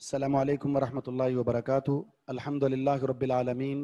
अल्लाम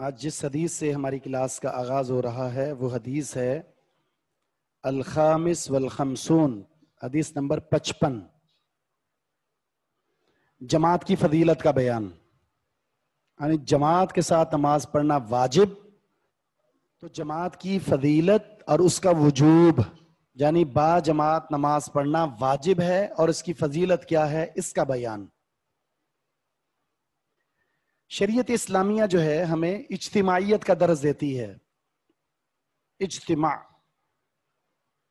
आज जिस हदीस से हमारी क्लास का आगाज़ हो रहा है, वो हदीस है अलखामिस वलखमसून, हदीस नंबर पचपन। जमात की फजीलत का बयान। यानी जमात के साथ नमाज़ पढ़ना वाजिब तो जमात की फजीलत और उसका वजूब, यानी बा जमात नमाज़ पढ़ना वाजिब है और इसकी फजीलत क्या है, इसका बयान। शरीयत इस्लामिया जो है, हमें इज्तिमाइयत का दर्ज देती है। इज्तिमा,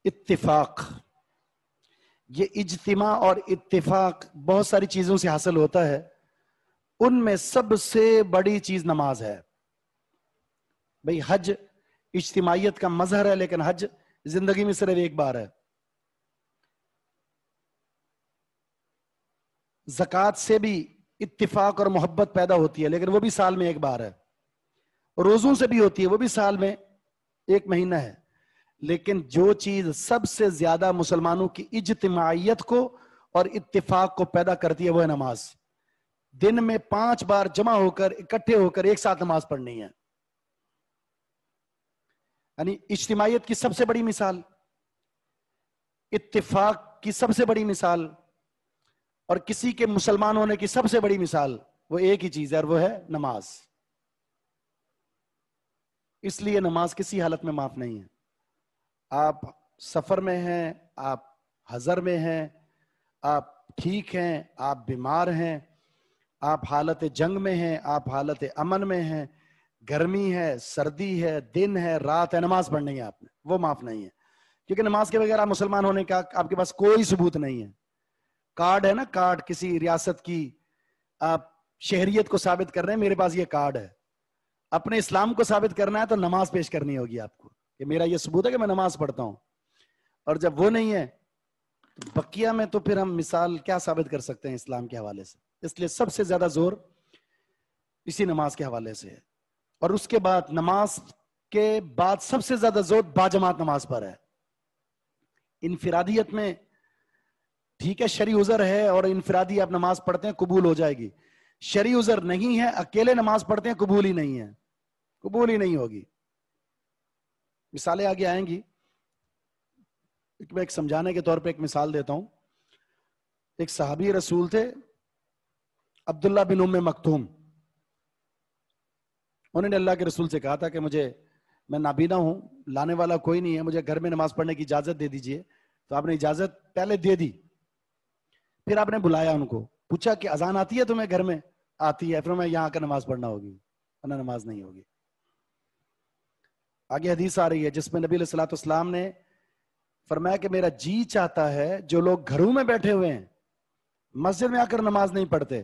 इत्तिफाक। ये इज्तिमा और इत्तिफाक बहुत सारी चीज़ों से हासिल होता है। उनमें सबसे बड़ी चीज़ नमाज़ है। भाई हज इज्तिमाइयत का मजहर है, लेकिन हज ज़िंदगी में सिर्फ़ एक बार है। जक़ात से भी इत्तिफाक और मोहब्बत पैदा होती है, लेकिन वो भी साल में एक बार है। रोजों से भी होती है, वो भी साल में एक महीना है। लेकिन जो चीज़ सबसे ज़्यादा मुसलमानों की इज्तमायत को और इत्तिफाक को पैदा करती है, वो है नमाज़। दिन में पाँच बार जमा होकर, इकट्ठे होकर एक साथ नमाज़ पढ़नी है। यानी इज्तिमायत की सबसे बड़ी मिसाल, इत्तिफाक की सबसे बड़ी मिसाल, और किसी के मुसलमान होने की सबसे बड़ी मिसाल, वो एक ही चीज़ है, और वो है नमाज़। इसलिए नमाज़ किसी हालत में माफ़ नहीं है। आप सफ़र में हैं, आप हजर में हैं, आप ठीक हैं, आप बीमार हैं आप हालत जंग में हैं, आप हालत अमन में हैं, गर्मी है, सर्दी है, दिन है, रात है, नमाज़ पढ़नी है आपने, वो माफ़ नहीं है। क्योंकि नमाज़ के बगैर आप मुसलमान होने का आपके पास कोई सबूत नहीं है। कार्ड है ना, कार्ड किसी रियासत की आप शहरियत को साबित कर रहे हैं, मेरे पास ये कार्ड है। अपने इस्लाम को साबित करना है तो नमाज़ पेश करनी होगी आपको, कि मेरा ये सबूत है कि मैं नमाज़ पढ़ता हूँ। और जब वो नहीं है तो बकिया में तो फिर हम मिसाल क्या साबित कर सकते हैं इस्लाम के हवाले से? इसलिए सबसे ज़्यादा ज़ोर इसी नमाज़ के हवाले से है। और उसके बाद नमाज़ के बाद सबसे ज़्यादा ज़ोर बाजमात नमाज़ पर है। इनफिरादियत में ठीक है, शरी उजर है और इनफरादी आप नमाज़ पढ़ते हैं, कबूल हो जाएगी। शरी उजर नहीं है, अकेले नमाज़ पढ़ते हैं, कबूल ही नहीं है। कबूल ही नहीं होगी। मिसालें आगे आएँगी। मैं एक समझाने के तौर पे एक मिसाल देता हूँ। एक साहबी रसूल थे अब्दुल्ला बिन उम्म मखतूम उन्होंने अल्लाह के रसूल से कहा था कि मुझे, मैं नाबीना हूँ, लाने वाला कोई नहीं है, मुझे घर में नमाज़ पढ़ने की इजाज़त दे दीजिए। तो आपने इजाज़त पहले दे दी, फिर आपने बुलाया उनको, पूछा कि अजान आती है तुम्हें घर में? आती है, फिर मैं यहाँ आकर नमाज़ पढ़ना होगी, वरना नमाज़ नहीं होगी। आगे हदीस आ रही है, जिसमें नबी सलाम ने फरमाया कि मेरा जी चाहता है जो लोग घरों में बैठे हुए हैं, मस्जिद में आकर नमाज़ नहीं पढ़ते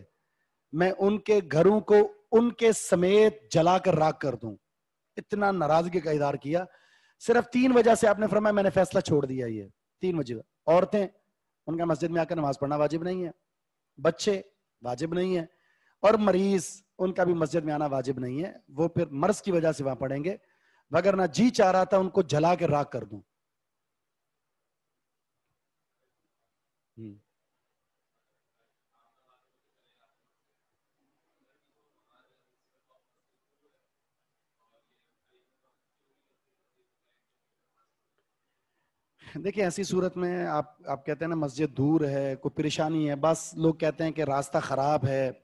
मैं उनके घरों को उनके समेत जलाकर राख कर दूँ। इतना नाराज़गी का इधार किया। सिर्फ़ तीन वजह से आपने फरमाया, मैंने फैसला छोड़ दिया ये। तीन वजह। औरतें, उनका मस्जिद में आकर नमाज़ पढ़ना वाजिब नहीं है। बच्चे, वाजिब नहीं है। और मरीज़, उनका भी मस्जिद में आना वाजिब नहीं है। वो फिर मर्ज की वजह से वहाँ पढ़ेंगे। अगर ना जी चाह रहा था उनको जला के राख कर दूँ। देखिए ऐसी सूरत में आप आप कहते हैं ना मस्जिद दूर है कोई परेशानी है बस लोग कहते हैं कि रास्ता खराब है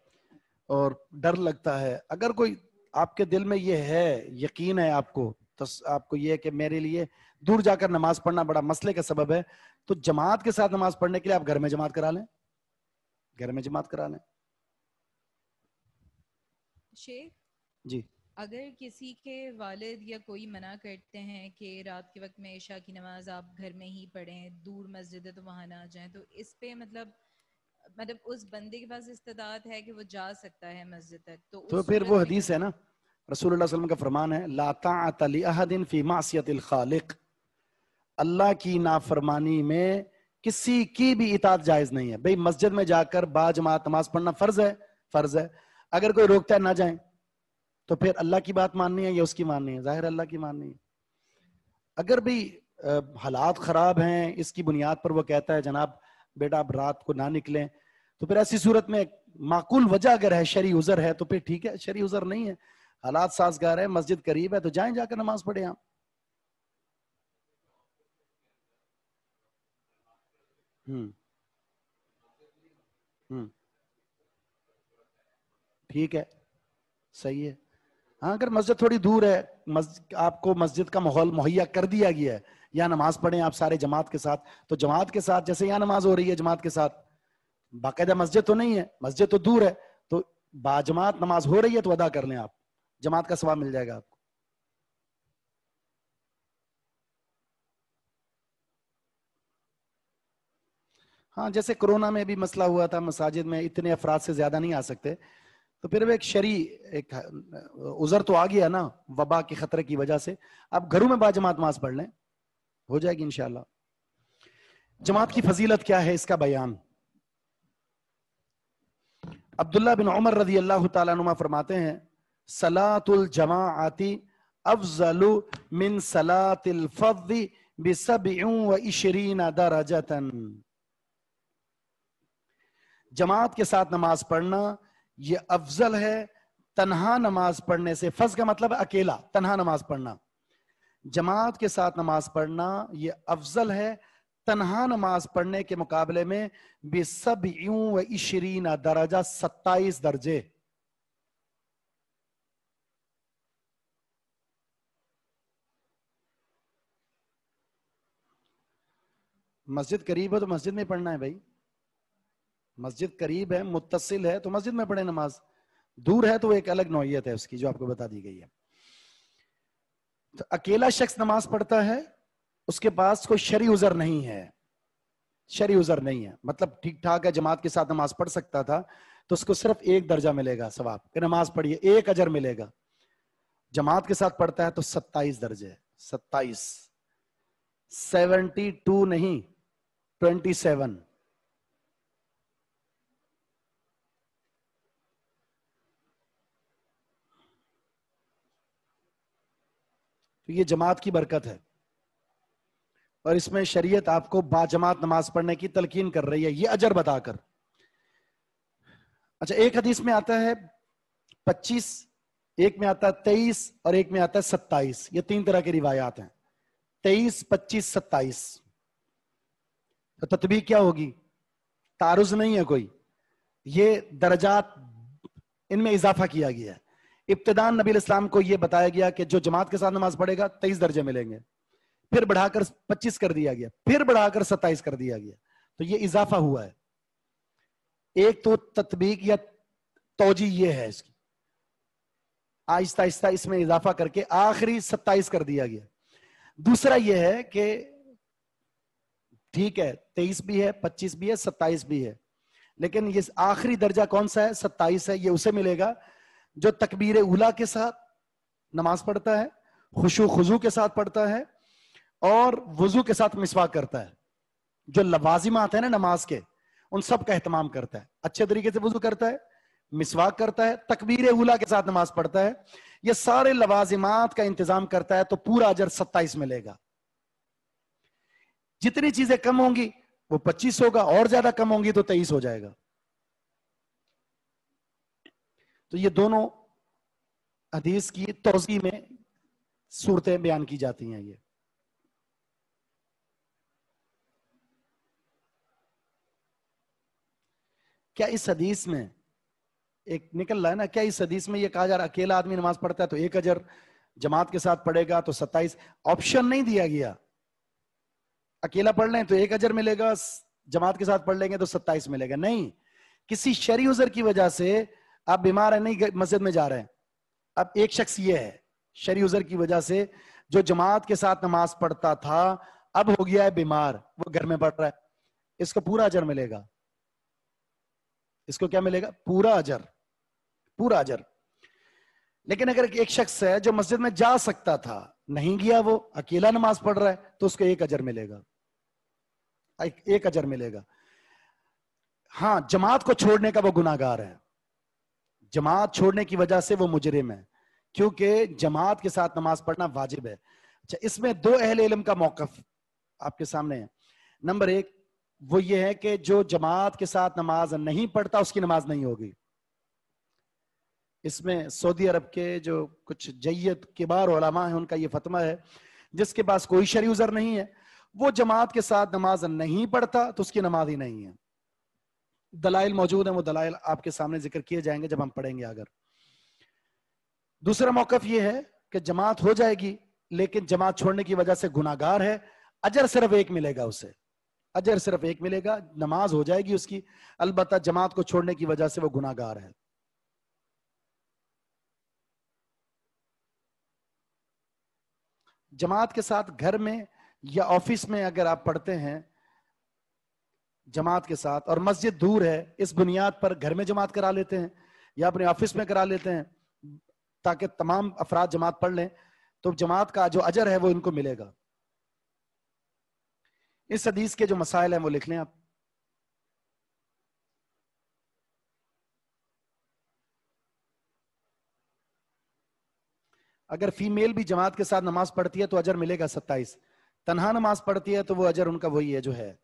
और डर लगता है। अगर कोई आपके दिल में ये है यकीन है आपको तो आपको ये है कि मेरे लिए दूर जाकर नमाज़ पढ़ना बड़ा मसले का सबब है। तो जमात के साथ नमाज़ पढ़ने के लिए आप घर में जमात करा लें। घर में जमात करा लें। शेख? जी। अगर किसी के वालिद या कोई मना करते हैं कि रात के वक्त में ईशा की नमाज़ आप घर में ही पढ़ें दूर मस्जिद है तो वहाँ ना जाएँ तो इस पे मतलब मतलब उस बंदे के पास इस्तेदात है कि वो जा सकता है मस्जिद तक तो तो फिर वो हदीस है ना? रसूलुल्लाह वसल्लम का फरमान है ला ताअत अहदिन फ़ी मासियतिल खालिक. अल्लाह की नाफरमानी में किसी की भी इतात जायज़ नहीं है। भाई मस्जिद में जाकर बाजमात नमाज़ पढ़ना फ़र्ज़ है फ़र्ज़ है। अगर कोई रोकता है ना जाए। तो फिर अल्लाह की बात माननी है या उसकी माननी है? ज़ाहिर अल्लाह की माननी है। अगर भी हालात खराब हैं, इसकी बुनियाद पर वो कहता है, जनाब, बेटा आप रात को ना निकलें। तो फिर ऐसी सूरत में माकूल वजह अगर है, शरी उजर है तो फिर ठीक है, शरी उजर नहीं है। हालात साजगार है, मस्जिद करीब है तो जाए जाकर नमाज़ पढ़े आप। हम्म। हम्म। ठीक है। सही है। हाँ अगर मस्जिद थोड़ी दूर है मस्जिद आपको मस्जिद का माहौल, मुहैया कर दिया गया है, या नमाज़ पढ़े आप सारे जमात के साथ तो जमात के साथ, जैसे यहाँ नमाज़ हो रही है जमात के साथ, बाकायदा मस्जिद तो नहीं है, मस्जिद तो दूर है तो बाजमात नमाज़ हो रही है तो अदा कर लें आप, जमात का सवाब मिल जाएगा आपको। हाँ जैसे कोरोना में भी मसला हुआ था, मसाजिद में इतने अफराद से ज़्यादा नहीं आ सकते तो फिर एक शरी, एक उजर तो आ गया ना, वबा के खतरे की वजह से। आप घरों में बाजमात नमाज़ पढ़ लें, हो जाएगी इनशाला जमात की फजीलत क्या है इसका बयान? अब्दुल्ला बिन उमर रज़ी अल्लाह तुमा फरमाते हैं, सलातुल जमाअती अफजलु मिन सलातिल व जमात के साथ नमाज़ पढ़ना ये अफजल है तनहा नमाज़ पढ़ने से। फज का मतलब अकेला, तनहा नमाज़ पढ़ना। जमात के साथ नमाज़ पढ़ना, ये अफजल है तनहा नमाज़ पढ़ने के मुकाबले में भी बेसब यूँ व इशरीना दराजा सत्ताईस दर्जे। मस्जिद करीब है तो मस्जिद में पढ़ना है भाई। मस्जिद करीब है मुतसिल है तो मस्जिद में पढ़े नमाज़। दूर है तो एक अलग नौयत है उसकी जो आपको बता दी गई है। तो अकेला शख्स नमाज़ पढ़ता है, उसके पास कोई शरी उजर नहीं है। शरी उजर नहीं है। मतलब ठीक ठाक है, जमात के साथ नमाज़ पढ़ सकता था तो उसको सिर्फ़ एक दर्जा मिलेगा सवाब, कि नमाज़ पढ़िए, एक अजर मिलेगा। जमात के साथ पढ़ता है तो सत्ताईस दर्जे, सत्ताईस। सेवेंटी टू नहीं, ट्वेंटी सेवन। तो ये जमात की बरकत है। और इसमें शरीयत आपको बाजमात नमाज़ पढ़ने की तलकीन कर रही है, ये अजर बताकर। अच्छा एक हदीस में आता है 25 एक में आता है तेईस और एक में आता है सत्ताईस। ये तीन तरह की रिवायात हैं। तेईस, पच्चीस, सत्ताईस। तो तत्वी क्या होगी? तारुज नहीं है कोई। ये दर्जात इनमें इजाफा किया गया है। इब्तदान नबी इस्लाम को यह बताया गया कि जो जमात के साथ नमाज़ पढ़ेगा, तेईस दर्जे मिलेंगे। फिर बढ़ाकर पच्चीस कर दिया गया। फिर बढ़ाकर सत्ताईस कर दिया गया। तो ये इजाफा हुआ है। एक तो तत्बीक या तोजी ये है इसकी। आहिस्ता आहिस्ता इसमें इजाफा करके आखिरी सत्ताईस कर दिया गया। दूसरा यह है कि ठीक है, तेईस भी है, पच्चीस भी है, सत्ताईस भी है। लेकिन ये आखिरी दर्जा कौन सा है? सत्ताईस है, ये उसे मिलेगा जो तकबीर उला के साथ नमाज़ पढ़ता है, खुशु खुजू के साथ पढ़ता है और वज़ू के साथ मिसवाक करता है। जो लवाजिमात है ना नमाज़ के, उन सब का एहतमाम करता है। अच्छे तरीके से वज़ू करता है, मिसवाक करता है, तकबीर उला के साथ नमाज़ पढ़ता है। ये सारे लवाजिमात का इंतज़ाम करता है तो पूरा अजर सत्ताईस मिलेगा जितनी चीज़ें कम होंगी, वो पच्चीस होगा, और ज़्यादा कम होंगी तो तेईस हो जाएगा। तो ये दोनों हदीस की तोजी में सूरतें बयान की जाती हैं ये। क्या इस हदीस में एक निकल रहा है ना? क्या इस हदीस में ये कहा जा रहा अकेला आदमी नमाज़ पढ़ता है तो एक अजर जमात के साथ पढ़ेगा तो सत्ताईस? ऑप्शन नहीं दिया गया। अकेला पढ़ लें तो एक अजर मिलेगा, जमात के साथ पढ़ लेंगे तो सत्ताईस मिलेगा। नहीं, किसी शरी उजर की वजह से आप बीमार है नहीं मस्जिद में जा रहे हैं। अब एक शख्स ये है शरी उजर की वजह से जो जमात के साथ नमाज़ पढ़ता था अब हो गया है बीमार वो घर में पढ़ रहा है। इसको पूरा अजर मिलेगा। इसको क्या मिलेगा? पूरा अजर। पूरा अजर। लेकिन अगर एक शख्स है जो मस्जिद में जा सकता था नहीं गया वो अकेला नमाज़ पढ़ रहा है तो उसको एक अजर मिलेगा। एक, अजर मिलेगा। हाँ जमात को छोड़ने का वो गुनागार है। जमात छोड़ने की वजह से वो मुजरिम है, क्योंकि जमात के साथ नमाज़ पढ़ना वाजिब है। अच्छा इसमें दो अहल इलम का मौकफ आपके सामने है। नंबर एक, वो ये है कि जो जमात के साथ नमाज़ नहीं पढ़ता, उसकी नमाज़ नहीं होगी। इसमें सऊदी अरब के जो कुछ जैयत किबार ओलमा है, उनका ये फतमा है, जिसके पास कोई शरी उजर नहीं है। वो जमात के साथ नमाज़ नहीं पढ़ता तो उसकी नमाज़ ही नहीं है। दलाइल मौजूद है, वो दलाइल आपके सामने ज़िक्र किए जाएँगे जब हम पढ़ेंगे अगर दूसरा मौकफ ये है कि जमात हो जाएगी, लेकिन जमात छोड़ने की वजह से गुनागार है। अजर सिर्फ़ एक मिलेगा उसे। अजर सिर्फ़ एक मिलेगा, नमाज़ हो जाएगी उसकी। अलबत्ता जमात को छोड़ने की वजह से वो गुनागार है। जमात के साथ घर में या ऑफ़िस में अगर आप पढ़ते हैं जमात के साथ, और मस्जिद दूर है, इस बुनियाद पर घर में जमात करा लेते हैं, या अपने ऑफ़िस में करा लेते हैं, ताकि तमाम अफराद जमात पढ़ लें तो जमात का जो अजर है वो इनको मिलेगा। इस हदीस के जो मसाइल हैं वो लिख लें आप। अगर फीमेल भी जमात के साथ नमाज़ पढ़ती है तो अजर मिलेगा सत्ताईस। तनहा नमाज़ पढ़ती है तो वो अजर उनका वही है जो है।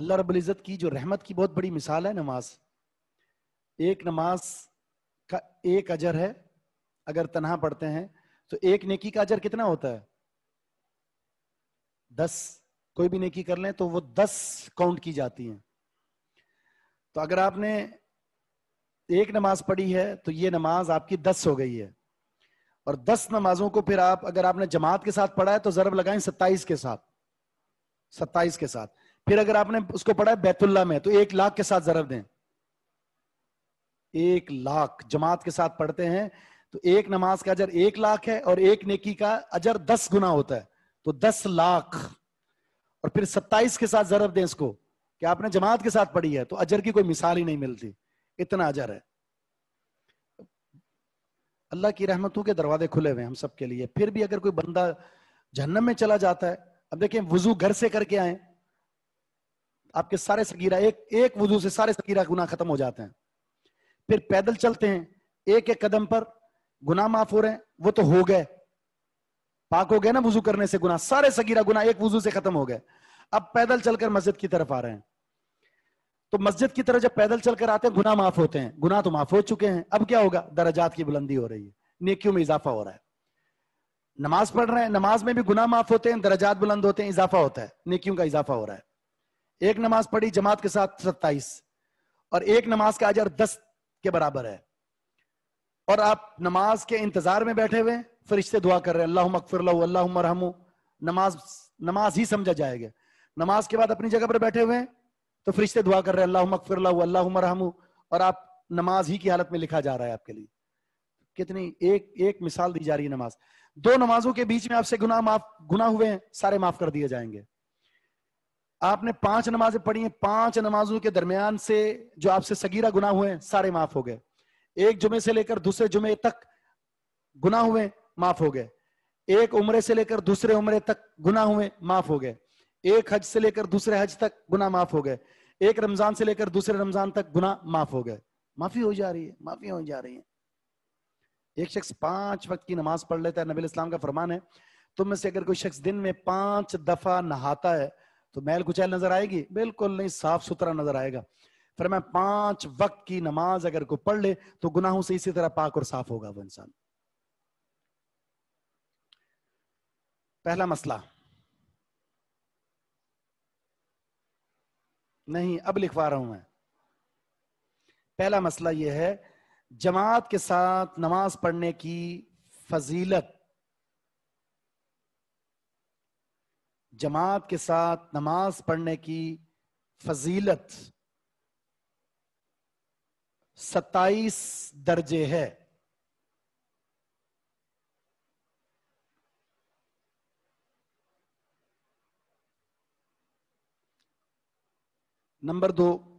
अल्लाह रब्बुल इज़्ज़त की जो रहमत की बहुत बड़ी मिसाल है नमाज़। एक नमाज़ का एक अजर है, अगर तनहा पढ़ते हैं तो एक नेकी का अजर कितना होता है? दस। कोई भी नेकी कर लें तो वो दस काउंट की जाती हैं। तो अगर आपने एक नमाज़ पढ़ी है तो ये नमाज़ आपकी दस हो गई है। और दस नमाजों को फिर आप, अगर आपने जमात के साथ पढ़ा है तो जरब लगाएँ सत्ताईस के साथ। सत्ताईस के साथ। फिर अगर आपने उसको पढ़ा है बैतुल्ला में तो एक लाख के साथ जरब दें। एक लाख, जमात के साथ पढ़ते हैं तो एक नमाज़ का अजर एक लाख है और एक नेकी का अजर दस गुना होता है तो दस लाख। और फिर सत्ताईस के साथ जरब दें इसको, कि आपने जमात के साथ पढ़ी है तो अजर की कोई मिसाल ही नहीं मिलती। इतना अजर है। अल्लाह की रहमतों के दरवाजे खुले हुए हम सबके लिए। फिर भी अगर कोई बंदा जहन्नम में चला जाता है, अब देखें, वज़ू घर से करके आए आपके सारे सगीरा, एक एक वज़ू से सारे सगीरा गुना खत्म हो जाते हैं। फिर पैदल चलते हैं, एक एक कदम पर गुना माफ़ हो रहे हैं, वो तो हो गए। पाक हो गए ना वज़ू करने से गुना सारे सगीरा गुना एक वज़ू से खत्म हो गए। अब पैदल चलकर मस्जिद की तरफ़ आ रहे हैं। तो मस्जिद की तरफ़ जब पैदल चलकर आते हैं गुना माफ़ होते हैं। गुना तो माफ़ हो चुके हैं। अब क्या होगा? दराजात की बुलंदी हो रही है। नेकियों में इजाफा हो रहा है। नमाज़ पढ़ रहे हैं, नमाज़ में भी गुना माफ़ होते हैं, दराजात बुलंद होते हैं, इजाफा होता है। नेकियों का इजाफा हो रहा है। एक नमाज़ पढ़ी जमात के साथ सत्ताईस, और एक नमाज़ का अजर दस के बराबर है। और आप नमाज़ के इंतज़ार में बैठे हुए फरिश्ते दुआ कर रहे हैं अल्लाह मकफिर अल्लाह नमाज़ नमाज़ ही समझा जाएगा। नमाज़ के बाद अपनी जगह पर बैठे हुए हैं तो फरिश्ते दुआ कर रहे हैं अल्लाह मकफिर अल्लाह और आप नमाज़ ही की हालत में लिखा जा रहा है आपके लिए। कितनी, एक एक मिसाल दी जा रही है नमाज़। दो नमाजों के बीच में आपसे गुना माफ़ गुना हुए हैं, सारे माफ़ कर दिए जाएँगे। आपने पाँच नमाजें पढ़ी हैं, पाँच नमाजों के दरमियान से जो आपसे सगीरा गुना हुए सारे माफ़ हो गए। एक जुमे से लेकर दूसरे जुमे तक गुना हुए, माफ़ हो गए। एक उम्र से लेकर दूसरे उम्र तक गुना हुए, माफ़ हो गए। एक हज से लेकर दूसरे हज तक गुना माफ़ हो गए। एक रमज़ान से लेकर दूसरे रमज़ान तक गुना माफ़ हो गए। माफ़ी हो जा रही है, माफ़ी हो जा रही है। एक शख्स पाँच वक्त की नमाज़ पढ़ लेता है, नबी इस्लाम का फरमान है, तुम में से अगर कोई शख्स दिन में पाँच दफ़ा नहाता है तो मैल कुचैल नज़र आएगी? बिल्कुल नहीं साफ़ सुथरा नज़र आएगा। फिर मैं पाँच वक्त की नमाज़ अगर कोई पढ़ ले तो गुनाहों से इसी तरह पाक और साफ़ होगा वो इंसान। पहला मसला। नहीं, अब लिखवा रहा हूँ मैं। पहला मसला यह है, जमात के साथ नमाज़ पढ़ने की फजीलत जमात के साथ नमाज़ पढ़ने की फजीलत सत्ताईस दर्जे है। नंबर दो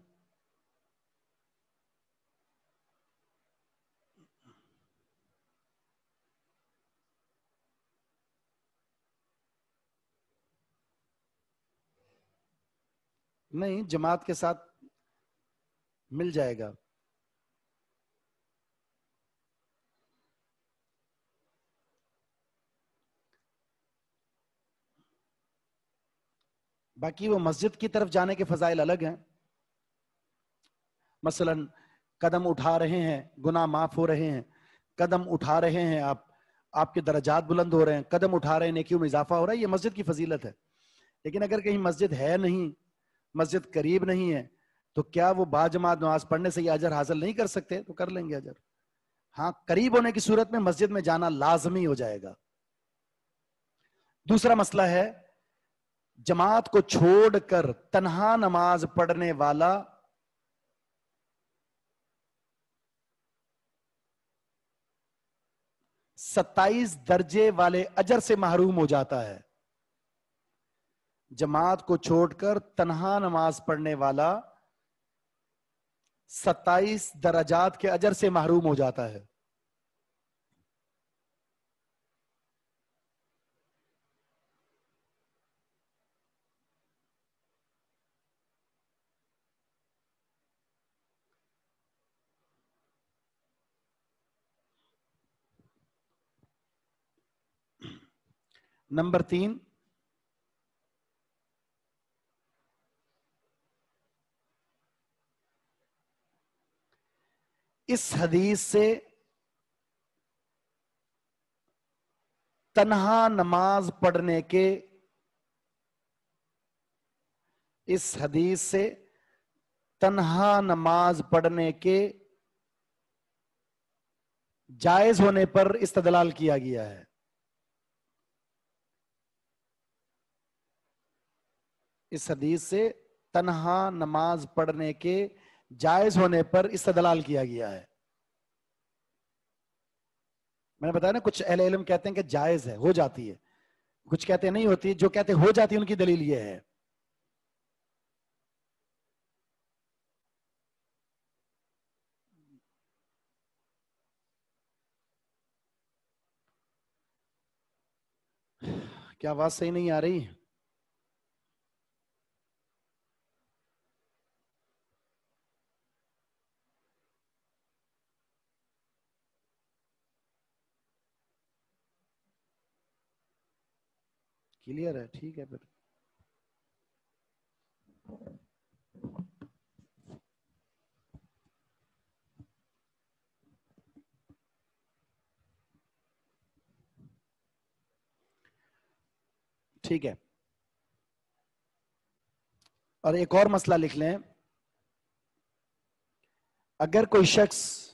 नहीं, जमात के साथ मिल जाएगा। बाकी वो मस्जिद की तरफ़ जाने के फजाइल अलग हैं। मसलन, कदम उठा रहे हैं गुना माफ़ हो रहे हैं। कदम उठा रहे हैं आप, आपके दर्जात बुलंद हो रहे हैं। कदम उठा रहे हैं, नेकियों में इजाफा हो रहा है, ये मस्जिद की फजीलत है। लेकिन अगर कहीं मस्जिद है नहीं मस्जिद करीब नहीं है तो क्या वो बाजमात नमाज़ पढ़ने से ये अजर हासिल नहीं कर सकते? तो कर लेंगे अजर। हाँ करीब होने की सूरत में मस्जिद में जाना लाजमी हो जाएगा। दूसरा मसला है, जमात को छोड़कर तनहा नमाज़ पढ़ने वाला सत्ताईस दर्जे वाले अजर से महरूम हो जाता है। जमात को छोड़कर तनहा नमाज़ पढ़ने वाला सत्ताईस दराजात के अजर से महरूम हो जाता है। नंबर तीन इस हदीस से तनहा नमाज़ पढ़ने के इस हदीस से तनहा नमाज़ पढ़ने के जायज़ होने पर इस्तदलाल किया गया है। इस हदीस से तनहा नमाज़ पढ़ने के जायज़ होने पर इस्तदलाल किया गया है। मैंने बताया ना, कुछ अहले इल्म कहते हैं कि जायज़ है, हो जाती है। कुछ कहते नहीं होती, जो कहते हो जाती है, उनकी दलील ये है। क्या आवाज़ सही नहीं आ रही? क्लियर है, ठीक है फिर। ठीक है। और एक और मसला लिख लें। अगर कोई शख्स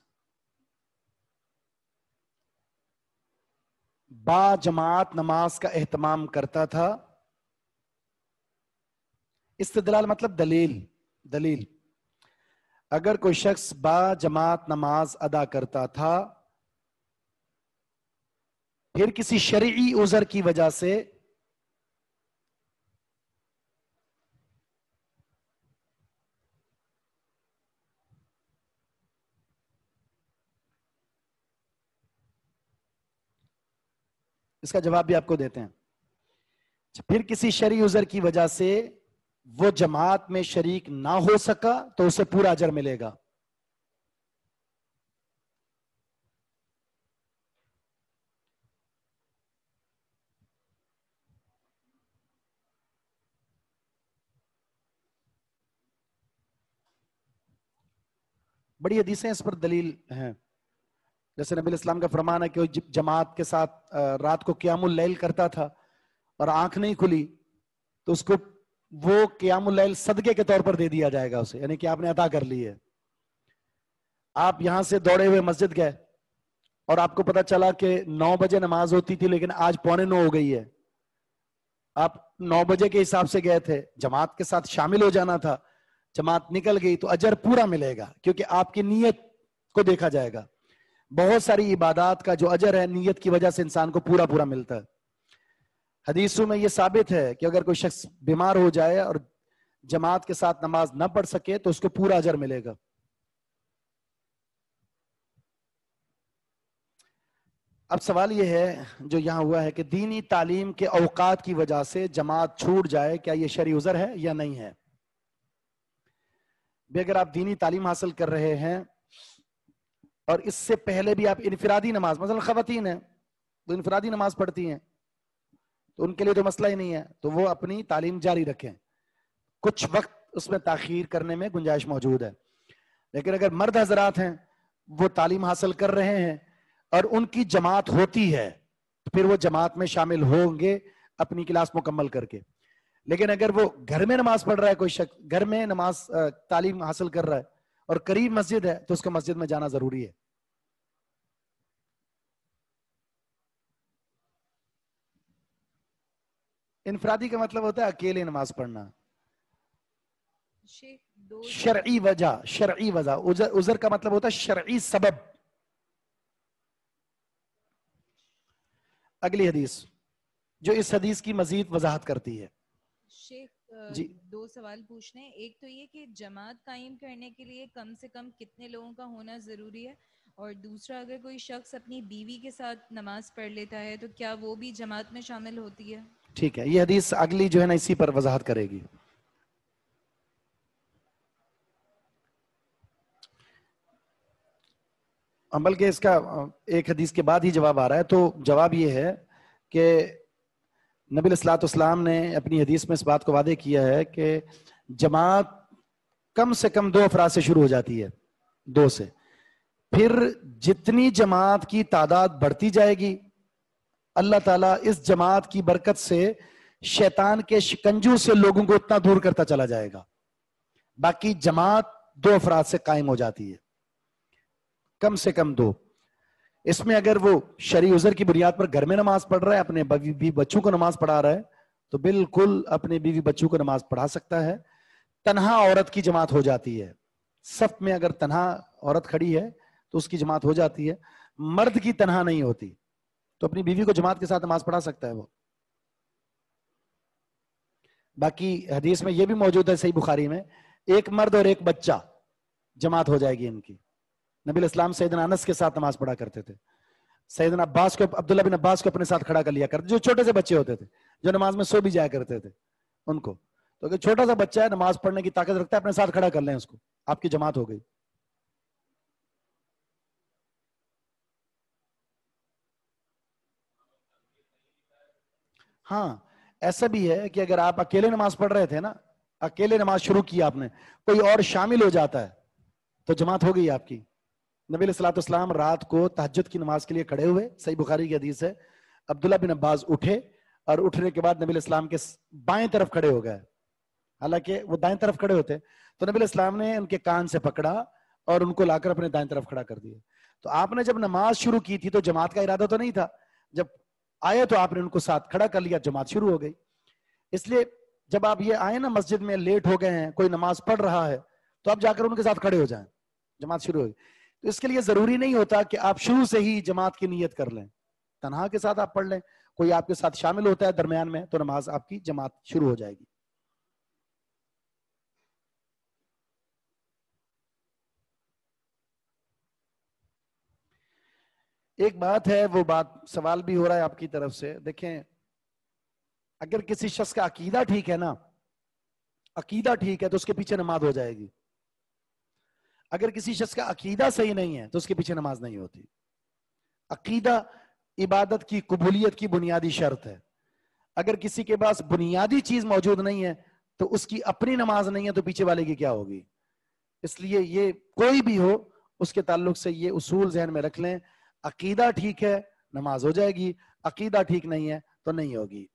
बा जमात नमाज़ का एहतमाम करता था। इस्तदलाल मतलब दलील दलील। अगर कोई शख्स बाजमात नमाज़ अदा करता था, फिर किसी शरीई उजर की वजह से इसका जवाब भी आपको देते हैं। अच्छा, फिर किसी शरी यूज़र की वजह से वो जमात में शरीक ना हो सका तो उसे पूरा अजर मिलेगा। बड़ी हदीसें इस पर दलील हैं। जैसे नबी इस्लाम का फरमान है कि जमात के साथ रात को क्यामुल लैल करता था और आँख नहीं खुली तो उसको वो क्यामुल लैल सदके के तौर पर दे दिया जाएगा उसे, यानी कि आपने अदा कर ली है। आप यहाँ से दौड़े हुए मस्जिद गए और आपको पता चला कि नौ बजे नमाज़ होती थी, लेकिन आज पौने नौ हो गई है। आप नौ बजे के हिसाब से गए थे, जमात के साथ शामिल हो जाना था, जमात निकल गई तो अजर पूरा मिलेगा, क्योंकि आपकी नीयत को देखा जाएगा। बहुत सारी इबादत का जो अजर है, नीयत की वजह से इंसान को पूरा पूरा मिलता है। हदीसों में यह साबित है कि अगर कोई शख्स बीमार हो जाए और जमात के साथ नमाज़ न पढ़ सके तो उसको पूरा अजर मिलेगा। अब सवाल यह है, जो यहाँ हुआ है कि दीनी तालीम के अवकात की वजह से जमात छूट जाए, क्या यह शरी उजर है या नहीं है? भी अगर आप दीनी तालीम हासिल कर रहे हैं और इससे पहले भी आप इनफरादी नमाज़ मसल खातन है तो इनफरादी नमाज़ पढ़ती हैं तो उनके लिए तो मसला ही नहीं है तो वो अपनी तालीम जारी रखें। कुछ वक्त उसमें ताखीर करने में गुंजाइश मौजूद है। लेकिन अगर मर्द हजरात हैं, वो तालीम हासिल कर रहे हैं, और उनकी जमात होती है तो फिर वो जमात में शामिल होंगे अपनी क्लास मुकम्मल करके। लेकिन अगर वो घर में नमाज़ पढ़ रहा है, कोई शख्स घर में नमाज़ तालीम हासिल कर रहा है और करीब मस्जिद है तो उसको मस्जिद में जाना ज़रूरी है। इनफरादी का मतलब होता है अकेले नमाज़ पढ़ना। शरई वजह शरई वजह। उजर, उजर का मतलब होता है शरई सबब। अगली हदीस जो इस हदीस की मजीद वजाहत करती है। दो सवाल पूछने एक तो ये कि जमात कायम करने के लिए कम से कम कितने लोगों का होना ज़रूरी है? और दूसरा अगर कोई शख्स अपनी बीवी के साथ नमाज़ पढ़ लेता है तो क्या वो भी जमात में शामिल होती है? ठीक है ये हदीस अगली जो है ना इसी पर वजाहत करेगी। अमल के इसका एक हदीस के बाद ही जवाब आ रहा है तो जवाब ये है कि नबी सलाम ने अपनी हदीस में इस बात को वादे किया है कि जमात कम से कम दो अफराज से शुरू हो जाती है, दो से। फिर जितनी जमात की तादाद बढ़ती जाएगी, अल्लाह ताला इस जमात की बरकत से शैतान के शिकंजू से लोगों को उतना दूर करता चला जाएगा। बाकी जमात दो अफराद से कायम हो जाती है, कम से कम दो। इसमें अगर वो शरी उजर की बुनियाद पर घर में नमाज़ पढ़ रहा है, अपने बीवी बच्चों को नमाज़ पढ़ा रहा है तो बिल्कुल अपने बीवी बच्चों को नमाज़ पढ़ा सकता है। तनहा औरत की जमात हो जाती है। सफ में अगर तनहा औरत खड़ी है तो उसकी जमात हो जाती है। मर्द की तनहा नहीं होती तो अपनी बीवी को जमात के साथ नमाज़ पढ़ा सकता है वो। बाकी हदीस में यह भी मौजूद है सही बुखारी में, एक मर्द और एक बच्चा जमात हो जाएगी इनकी। नबी इस्लाम सैदन अनस के साथ नमाज़ पढ़ा करते थे। सैदन अब्बास को, अब्दुल्ला बिन अब्बास को अपने साथ खड़ा कर लिया करते जो छोटे से बच्चे होते थे, जो नमाज़ में सो भी जाया करते थे उनको। तो अगर छोटा सा बच्चा है, नमाज़ पढ़ने की ताकत रखता है, अपने साथ खड़ा कर लें उसको। आपकी जमात हो गई। हाँ ऐसा भी है कि अगर आप अकेले नमाज़ पढ़ रहे थे ना, अकेले नमाज़ शुरू की आपने, कोई और शामिल हो जाता है तो जमात हो गई आपकी। नबी सलाम रात को तहजद की नमाज़ के लिए खड़े हुए, सही बुखारी की हदीस है। अब्दुल्ला बिन अब्बास उठे और उठने के बाद नबी इस्लाम के बाएँ तरफ़ खड़े हो गए। हालाँकि वो दाएँ तरफ़ खड़े होते तो नबी इस्लाम ने उनके कान से पकड़ा और उनको लाकर अपने दाएँ तरफ़ खड़ा कर दिया। तो आपने जब नमाज़ शुरू की थी तो जमात का इरादा तो नहीं था। जब आए तो आपने उनको साथ खड़ा कर लिया, जमात शुरू हो गई। इसलिए जब आप ये आए ना मस्जिद में, लेट हो गए हैं, कोई नमाज़ पढ़ रहा है तो आप जाकर उनके साथ खड़े हो जाए। जमात शुरू हो गई। इसके लिए ज़रूरी नहीं होता कि आप शुरू से ही जमात की नीयत कर लें। तनहा के साथ आप पढ़ लें। कोई आपके साथ शामिल होता है दरमियान में तो नमाज़ आपकी जमात शुरू हो जाएगी। एक बात है, वो बात सवाल भी हो रहा है आपकी तरफ़ से। देखें, अगर किसी शख्स का अकीदा ठीक है ना, अकीदा ठीक है तो उसके पीछे नमाज़ हो जाएगी। अगर किसी शख्स का अकीदा सही नहीं है तो उसके पीछे नमाज़ नहीं होती। अकीदा इबादत की, कबूलियत की बुनियादी शर्त है। अगर किसी के पास बुनियादी चीज़ मौजूद नहीं है तो उसकी अपनी नमाज़ नहीं है तो पीछे वाले की क्या होगी? इसलिए ये कोई भी हो, उसके ताल्लुक से ये उसूल जहन में रख लें। अकीदा ठीक है, नमाज़ हो जाएगी। अकीदा ठीक नहीं है तो नहीं होगी।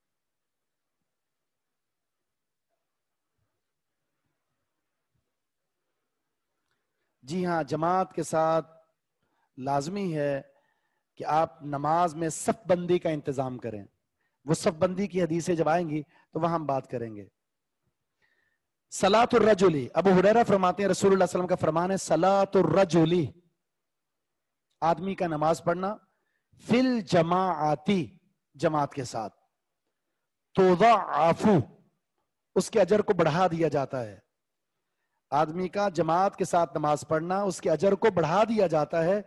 जी हाँ जमात के साथ लाजमी है कि आप नमाज़ में सफ बंदी का इंतज़ाम करें। वो सफ बंदी की हदीसें जब आएँगी तो वहाँ हम बात करेंगे। सलातुर्रजुली अब हुरैरा फरमाते हैं वसल्लम का फरमान है सलातुर्रजुली आदमी का नमाज़ पढ़ना, फिल जमाआती, जमात के साथ। तो आफू उसके अजर को बढ़ा दिया जाता है। आदमी का जमात के साथ नमाज़ पढ़ना, उसके अजर को बढ़ा दिया जाता है।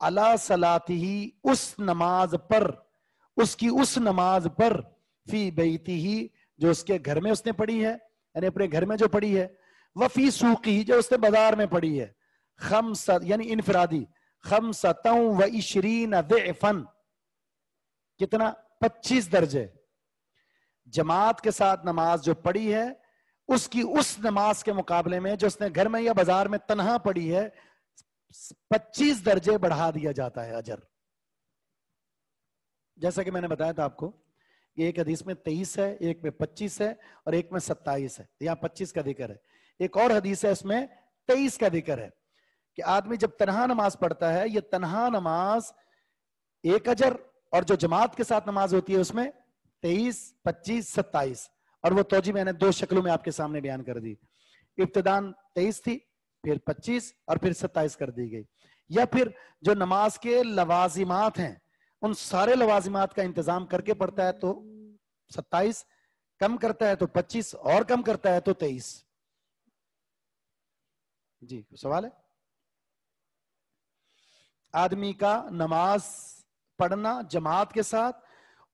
अला सलाती ही उस नमाज़ पर, उसकी उस नमाज़ पर, फ़ी बेती ही जो उसके घर में उसने पढ़ी है, यानी अपने घर में जो पढ़ी है वफी सूकी जो उसने बाज़ार में पढ़ी है। खम यानी इनफरादी खम सतऊ व इशरीन फन कितना? पच्चीस दर्जे। जमात के साथ नमाज़ जो पढ़ी है उसकी उस नमाज़ के मुकाबले में, जो उसने घर में या बाज़ार में तनहा पढ़ी है, पच्चीस दर्जे बढ़ा दिया जाता है अजर। जैसा कि मैंने बताया था आपको कि एक हदीस में तेईस है, एक में पच्चीस है, और एक में सत्ताईस है। यहाँ पच्चीस का ज़िक्र है। एक और हदीस है, उसमें तेईस का ज़िक्र है कि आदमी जब तनहा नमाज़ पढ़ता है, ये तनहा नमाज़ एक अजर, और जो जमात के साथ नमाज़ होती है, उसमें तेईस, पच्चीस, सत्ताईस। और वो तोजी मैंने दो शक्लों में आपके सामने बयान कर दी। इब्तदान तेईस थी, फिर पच्चीस और फिर सत्ताईस कर दी गई। या फिर जो नमाज़ के लवाजिमात हैं, उन सारे लवाजिमात का इंतज़ाम करके पढ़ता है तो सत्ताईस, कम करता है तो पच्चीस और कम करता है तो तेईस। जी, सवाल है? आदमी का नमाज़ पढ़ना जमात के साथ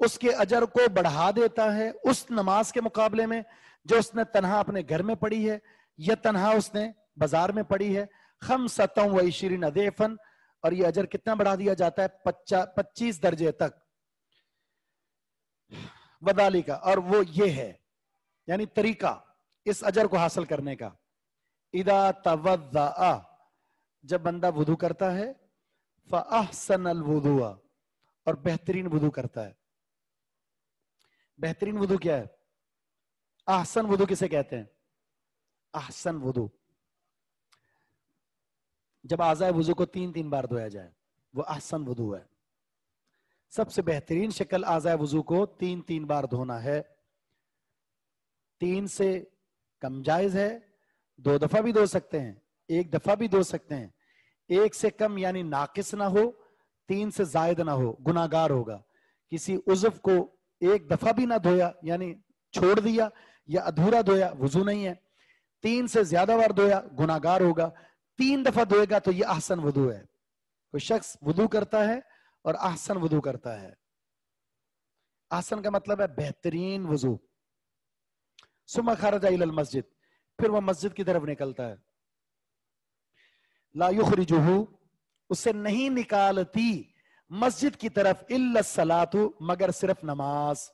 उसके अजर को बढ़ा देता है उस नमाज़ के मुकाबले में, जो उसने तनहा अपने घर में पढ़ी है, या तनहा उसने बाज़ार में पढ़ी है। खम सतों व अदेफन और ये अजर कितना बढ़ा दिया जाता है? पच्चा, पच्चीस दर्जे तक। बदाली का और वो ये है, यानी तरीका, इस अजर को हासिल करने का। इदा तवद्दा जब बंदा वुदू करता है फ़ाहसन अल वुदुआ, और बेहतरीन वुदू करता है। बेहतरीन वुदू क्या है? आहसन वुदू किसे कहते हैं? आहसन वुदू। जब आजाए वज़ू को तीन तीन बार धोया जाए, वो आहसन वुदू है। सबसे बेहतरीन शक्ल आजाए वज़ू को तीन तीन बार धोना है। तीन से कम जायज़ है, दो दफ़ा भी धो सकते हैं, एक दफ़ा भी धो सकते हैं। एक से कम यानी नाकिस ना हो, तीन से जायद ना हो, गुनागार होगा। किसी उजफ को एक दफ़ा भी ना धोया, यानी छोड़ दिया या अधूरा धोया, वज़ू नहीं है। तीन से ज़्यादा बार धोया, गुनागार होगा। तीन दफ़ा धोएगा तो ये आसन वधु है। कोई शख्स वधु करता है और आसन वधु करता है। आसन का मतलब है बेहतरीन वज़ू। सुमा खारजा मस्जिद, फिर वह मस्जिद की तरफ़ निकलता है। लायुखरिजुहू उसे नहीं निकालती मस्जिद की तरफ़, इल्ल सलातु, मगर सिर्फ़ नमाज़।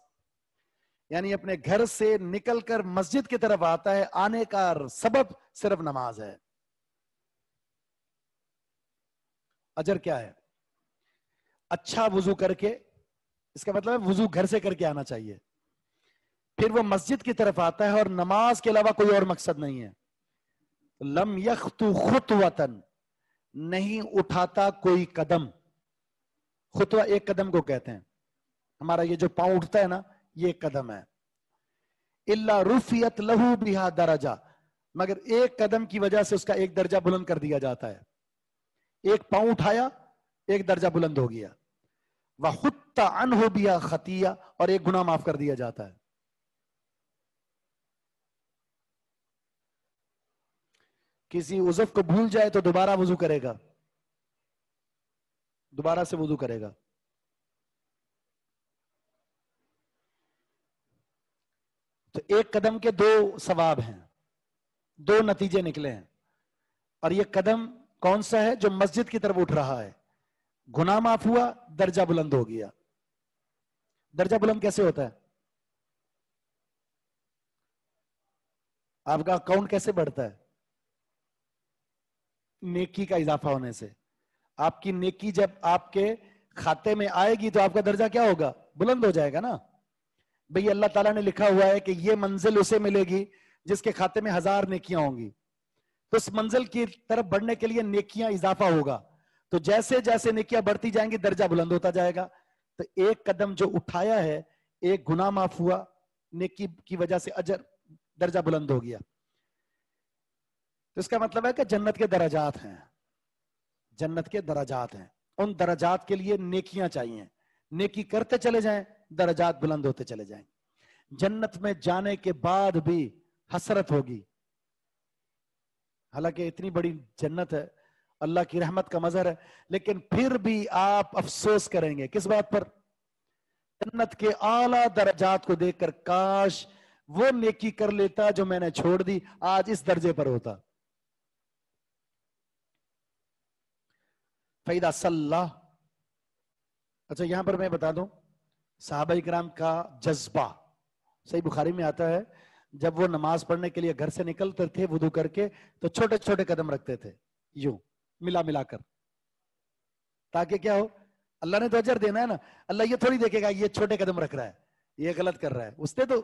यानी अपने घर से निकलकर मस्जिद की तरफ़ आता है, आने का सबब सिर्फ़ नमाज़ है। अजर क्या है? अच्छा वज़ू करके, इसका मतलब है वज़ू घर से करके आना चाहिए। फिर वो मस्जिद की तरफ़ आता है और नमाज़ के अलावा कोई और मकसद नहीं है। लम यख्तु खुत वतन नहीं उठाता कोई कदम। खुतवा एक कदम को कहते हैं। हमारा ये जो पाँव उठता है ना, ये एक कदम है। इल्ला रुफियत लहू बिहा दराजा। मगर एक कदम की वजह से उसका एक दर्जा बुलंद कर दिया जाता है। एक पाँव उठाया, एक दर्जा बुलंद हो गया। वह खुत्ता अन हो बिया खतिया, और एक गुना माफ़ कर दिया जाता है। किसी उजफ को भूल जाए तो दोबारा वज़ू करेगा। दोबारा से वज़ू करेगा। तो एक कदम के दो सवाब हैं, दो नतीजे निकले हैं। और ये कदम कौन सा है जो मस्जिद की तरफ़ उठ रहा है? गुना माफ़ हुआ, दर्जा बुलंद हो गया। दर्जा बुलंद कैसे होता है? आपका अकाउंट कैसे बढ़ता है? नेकी का इजाफा होने से। आपकी नेकी जब आपके खाते में आएगी तो आपका दर्जा क्या होगा? बुलंद हो जाएगा ना? भाई, अल्लाह ताला ने लिखा हुआ है कि ये मंजिल उसे मिलेगी जिसके खाते में हज़ार नेकियाँ होंगी। तो उस मंजिल की तरफ़ बढ़ने के लिए नेकियाँ इजाफा होगा। तो जैसे जैसे नेकियाँ बढ़ती जाएँगी, दर्जा बुलंद होता जाएगा। तो एक कदम जो उठाया है, एक गुना माफ़ हुआ, नेकी की वजह से अजर, दर्जा बुलंद हो गया। तो इसका मतलब है कि जन्नत के दराजात हैं। जन्नत के दराजात हैं। उन दराजात के लिए नेकियाँ चाहिए। नेकी करते चले जाएँ, दराजात बुलंद होते चले जाएँ। जन्नत में जाने के बाद भी हसरत होगी। हालाँकि इतनी बड़ी जन्नत है, अल्लाह की रहमत का मजहर है, लेकिन फिर भी आप अफसोस करेंगे। किस बात पर? जन्नत के आला दर्जात को देखकर काश वो नेकी कर लेता जो मैंने छोड़ दी, आज इस दर्जे पर होता। फैदा सल्लाह अच्छा यहाँ पर मैं बता दूँ, साहबा इक्राम का जज्बा। सही बुखारी में आता है, जब वो नमाज़ पढ़ने के लिए घर से निकलते थे, वुदू करके तो छोटे छोटे कदम रखते थे, यूँ मिला मिलाकर ताकि क्या हो, अल्लाह ने तो अजर देना है ना, अल्लाह ये थोड़ी देखेगा, ये छोटे कदम रख रहा है, ये गलत कर रहा है। उसने तो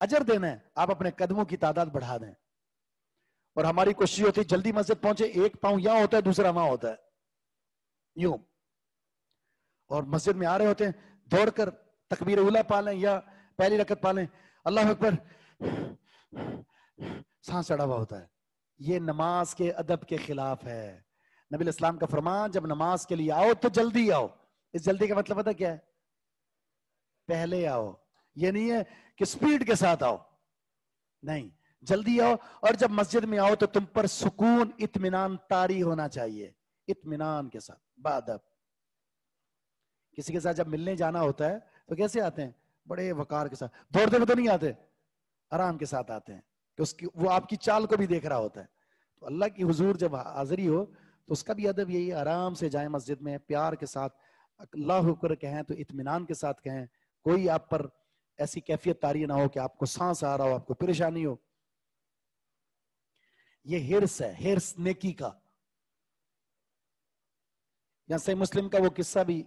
अजर देना है, आप अपने कदमों की तादाद बढ़ा दें। और हमारी कोशिश होती है जल्दी मस्जिद पहुँचे, एक पाँव यहाँ होता है, दूसरा वहाँ होता है। यूँ। और मस्जिद में आ रहे होते हैं, दौड़कर तकबीर उला पालें या पहली रकत पालें, अल्लाह अकबर, सांस चढ़ा हुआ होता है। ये नमाज़ के अदब के खिलाफ है। नबी इस्लाम का फरमान, जब नमाज़ के लिए आओ तो जल्दी आओ। इस जल्दी का मतलब पता क्या है? पहले आओ। ये नहीं है कि स्पीड के साथ आओ। नहीं, जल्दी आओ। और जब मस्जिद में आओ तो तुम पर सुकून इतमान तारी होना चाहिए। इतमान के साथ। बादब किसी के साथ जब मिलने जाना होता है तो कैसे आते हैं? बड़े वकार के साथ। दौड़ते हुए तो नहीं आते, आराम के साथ आते हैं। कि उसकी, वो आपकी चाल को भी देख रहा होता है। तो अल्लाह की हुजूर जब हाजिरी हो तो उसका भी अदब यही आराम से जाए मस्जिद में, प्यार के साथ, अल्लाह कर कहें तो इतमान के साथ कहें। कोई आप पर ऐसी कैफियत तारी ना हो कि आपको सांस आ रहा हो, आपको परेशानी हो। ये हिरस है, हिरस नेकी का। यहाँ से मुस्लिम का वो किस्सा भी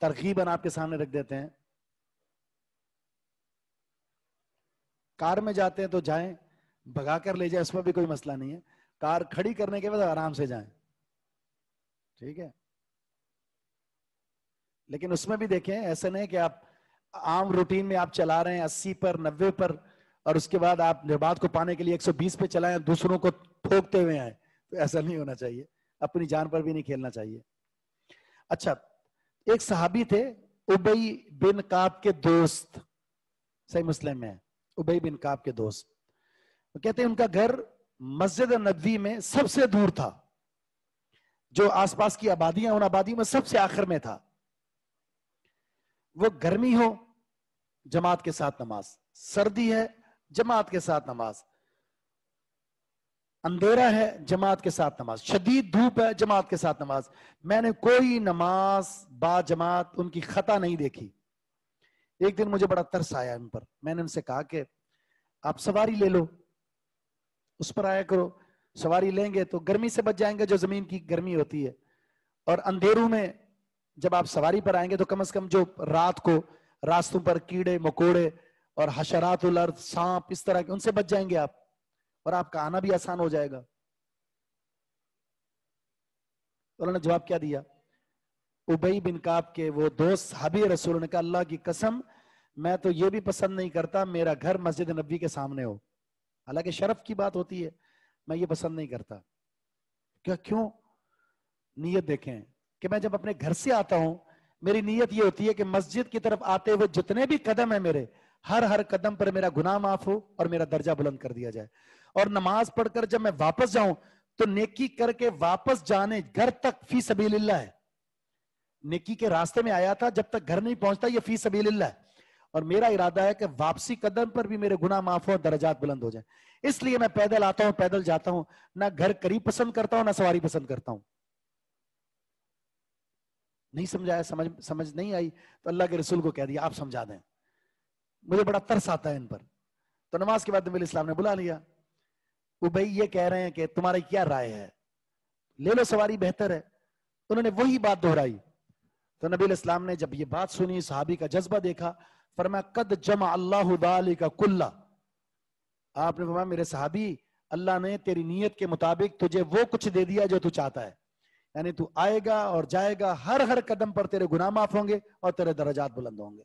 तरकीबन आपके सामने रख देते हैं। कार में जाते हैं तो जाएँ, भगा कर ले जाए, इसमें भी कोई मसला नहीं है। कार खड़ी करने के बाद आराम से जाएँ। ठीक है? लेकिन उसमें भी देखें, ऐसे नहीं कि आप आम रूटीन में आप चला रहे हैं, अस्सी पर, नब्बे पर, और उसके बाद आप निर्बाध को पाने के लिए 120 पे चलाएँ, दूसरों को ठोकते हुए आए तो ऐसा नहीं होना चाहिए। अपनी जान पर भी नहीं खेलना चाहिए। अच्छा एक सहाबी थे, उबई बिन काब के दोस्त। सही मुस्लिम में उबई बिन काब के दोस्त। वो कहते हैं, उनका घर मस्जिद नबी में सबसे दूर था, जो आसपास की आबादियाँ उन आबादी में सबसे आखिर में था। वो गर्मी हो, जमात के साथ नमाज़। सर्दी है, जमात के साथ नमाज़। अंधेरा है, जमात के साथ नमाज़। शदीद धूप है, जमात के साथ नमाज़। मैंने कोई नमाज़ बा जमात उनकी खता नहीं देखी। एक दिन मुझे बड़ा तरस आया इन पर। मैंने उनसे कहा कि, आप सवारी ले लो। उस पर आया करो। सवारी लेंगे तो गर्मी से बच जाएँगे जो ज़मीन की गर्मी होती है। और अंधेरों में जब आप सवारी पर आएँगे तो कम से कम जो रात को रास्तों पर कीड़े, मकोड़े और हशरात, उलर्द, सांप इस तरह के, उनसे बच जाएँगे आप। और आपका आना भी आसान हो जाएगा। तो उन्होंने जवाब क्या दिया? उबई बिन काब के वो दोस्त हाबी रसूल ने कहा, अल्लाह की कसम, मैं तो ये भी पसंद नहीं करता, मेरा घर मस्जिद नबी के सामने हो। हालाँकि शरफ की बात होती है, मैं ये पसंद नहीं करता। क्या क्यों? नीयत देखें कि मैं जब अपने घर से आता हूँ, मेरी नीयत ये होती है कि मस्जिद की तरफ़ आते हुए जितने भी कदम है मेरे हर हर कदम पर मेरा गुनाह माफ़ हो और मेरा दर्जा बुलंद कर दिया जाए। और नमाज़ पढ़कर जब मैं वापस जाऊँ तो नेकी करके वापस जाने घर तक फ़ी सबीलिल्लाह है। नेकी के रास्ते में आया था, जब तक घर नहीं पहुँचता, ये फ़ी सबीलिल्लाह है। और मेरा इरादा है कि वापसी कदम पर भी मेरे गुना माफ़ हो दर्जात बुलंद हो जाए। इसलिए मैं पैदल आता हूँ, पैदल जाता हूँ, ना घर करीब पसंद करता हूँ, ना सवारी पसंद करता हूँ। नहीं समझाया, समझ समझ नहीं आई तो अल्लाह के रसूल को कह दिया, आप समझा दें। मुझे बड़ा तरस आता है इन पर। तो नमाज़ के बाद नबी इस्लाम ने बुला लिया। भाई ये कह रहे हैं कि तुम्हारी क्या राय है? ले लो सवारी, बेहतर है। उन्होंने वही बात दोहराई। तो नबी इस्लाम ने जब ये बात सुनी, साहबी का जज्बा देखा फरमा कद जमा अल्लाह का कुल्ला। आपने फरमाया, मेरे साहबी, अल्लाह ने तेरी नीयत के मुताबिक तुझे वो कुछ दे दिया जो तू चाहता है। यानी तू आएगा और जाएगा, हर हर कदम पर तेरे गुनाह माफ़ होंगे और तेरे दर्जात बुलंद होंगे।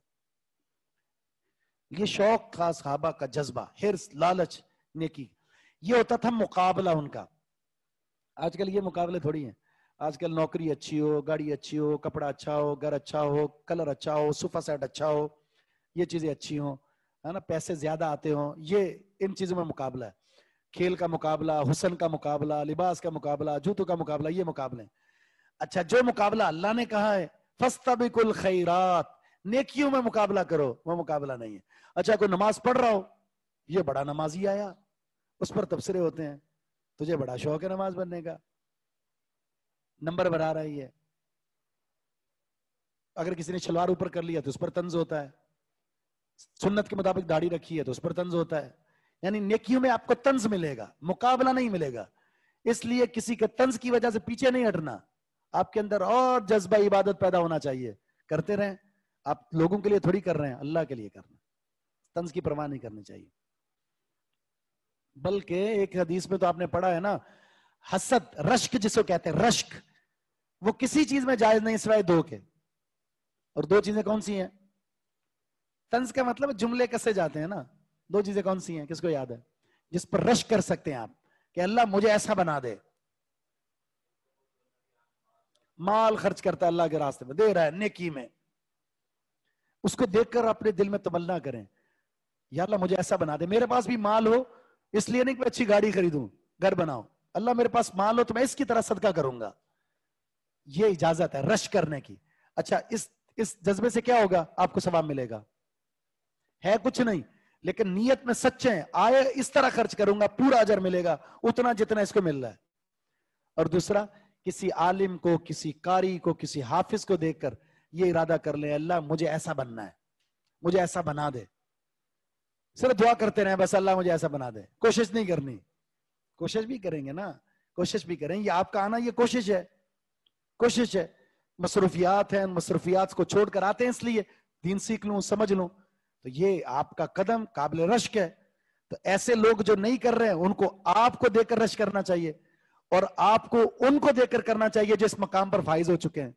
ये शौक था सहाबा का जज्बा, हिर्स, लालच, नेकी। ये होता था मुकाबला उनका। आजकल ये मुकाबले थोड़ी हैं। आजकल नौकरी अच्छी हो, गाड़ी अच्छी हो, कपड़ा अच्छा हो, घर अच्छा हो, कलर अच्छा हो, सोफा सेट अच्छा हो, ये चीज़ें अच्छी हो, है ना? पैसे ज़्यादा आते हो, ये इन चीज़ों में मुकाबला है। खेल का मुकाबला, हुसन का मुकाबला, लिबास का मुकाबला, जूतों का मुकाबला, ये मुकाबले अच्छा जो मुकाबला अल्लाह ने कहा है, फस्तबिकुल खैरात, नेकियों में मुकाबला करो, वो मुकाबला नहीं है। अच्छा कोई नमाज़ पढ़ रहा हो, ये बड़ा नमाजी आया। उस पर तबसरे होते हैं। तुझे बड़ा शौक है नमाज़ बनने का। नंबर बना रही है अगर किसी ने शलवार ऊपर कर लिया तो उस पर तंज होता है। सुन्नत के मुताबिक दाढ़ी रखी है तो उस पर तंज होता है। यानी नेकियों में आपको तंज मिलेगा, मुकाबला नहीं मिलेगा। इसलिए किसी के तंज की वजह से पीछे नहीं हटना। आपके अंदर और जज्बा, इबादत पैदा होना चाहिए। करते रहें। आप लोगों के लिए थोड़ी कर रहे हैं, अल्लाह के लिए करना। तंज की परवाह नहीं करनी चाहिए। बल्कि एक हदीस में तो आपने पढ़ा है ना, हसद, रश्क जिसको कहते हैं, रश्क। वो किसी चीज़ में जायज़ नहीं, सिवाय दो के। और दो चीज़ें कौन सी हैं? तंज का मतलब जुमले कसे जाते हैं ना। दो चीज़ें कौन सी हैं? किसको याद है? जिस पर रश कर सकते हैं आप, कि अल्लाह मुझे ऐसा बना दे। माल खर्च करता है अल्लाह के रास्ते में, दे रहा है नेकी में। उसको देखकर अपने दिल में तमन्ना करें। या अल्लाह मुझे ऐसा बना दे। मेरे पास भी माल हो इसलिए नहीं कि अच्छी गाड़ी खरीदू, घर बनाओ अल्लाह मेरे पास मान लो तो मैं इसकी तरह सदका करूँगा। ये इजाज़त है, रश करने की। अच्छा इस इस जज्बे से क्या होगा? आपको सवाब मिलेगा। है कुछ नहीं, लेकिन नीयत में सच्चे हैं। आए, इस तरह खर्च करूँगा, पूरा अजर मिलेगा, उतना जितना इसको मिल रहा है। और दूसरा, किसी आलिम को, किसी कारी को, किसी हाफिज को देखकर ये इरादा कर ले, अल्लाह मुझे ऐसा बनना है, मुझे ऐसा बना दे। सिर्फ़ दुआ करते रहे, बस अल्लाह मुझे ऐसा बना दे। कोशिश नहीं करनी। कोशिश भी करेंगे ना। कोशिश भी करें। ये आपका आना, ये कोशिश है। कोशिश है। मसरूफियात हैं, मसरूफियात को छोड़कर आते हैं इसलिए। दीन सीख लू, समझ लू। तो ये आपका कदम काबिल रश्क है। तो ऐसे लोग जो नहीं कर रहे हैं, उनको आपको देकर रश करना चाहिए। और आपको उनको देकर करना चाहिए जिस मकाम पर फाइज हो चुके हैं।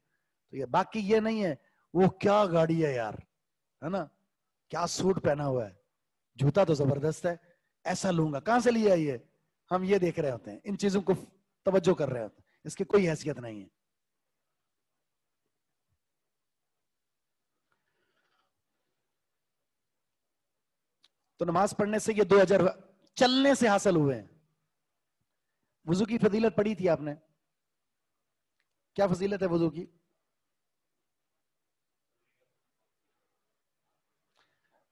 तो ये बाकी ये नहीं है। वो क्या गाड़ी है यार, है ना? क्या सूट पहना हुआ है। जूता तो ज़बरदस्त है, ऐसा लूँगा। कहाँ से लिया ये? हम ये देख रहे होते हैं, इन चीज़ों को तवज्जो कर रहे होते हैं। इसकी कोई हैसियत नहीं है। तो नमाज़ पढ़ने से ये दो हज़ार, चलने से हासिल हुए हैं। वज़ू की फजीलत पढ़ी थी आपने? क्या फजीलत है वज़ू की?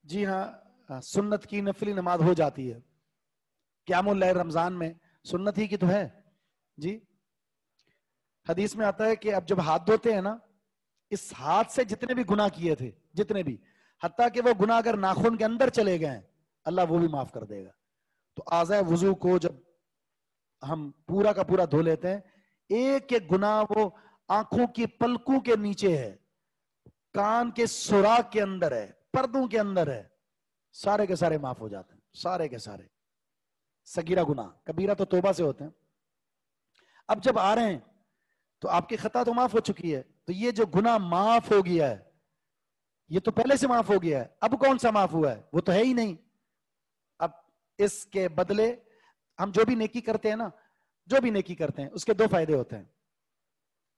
जी हाँ सुन्नत की नफली नमाज़ हो जाती है। क्या मुल्ला रमज़ान में सुन्नत ही की तो है। जी। हदीस में आता है कि अब जब हाथ धोते हैं ना, इस हाथ से जितने भी गुना किए थे, जितने भी हत्या कि वो गुना अगर नाखून के अंदर चले गए अल्लाह वो भी माफ़ कर देगा। तो आज़ा वज़ू को जब हम पूरा का पूरा धो लेते हैं, एक एक गुना वो आँखों की पलकों के नीचे है, कान के सुराग के अंदर है, पर्दों के अंदर है सारे के सारे माफ़ हो जाते हैं, सारे के सारे। सगीरा गुना कबीरा तो तोबा से होते हैं। अब जब आ रहे हैं तो आपकी खता तो माफ़ हो चुकी है तो ये जो गुना माफ़ हो गया है, ये तो पहले से माफ़ हो गया है, अब कौन सा माफ़ हुआ है? वो तो है ही नहीं। अब इसके बदले हम जो भी नेकी करते हैं ना, जो भी नेकी करते हैं, उसके दो फ़ायदे होते हैं।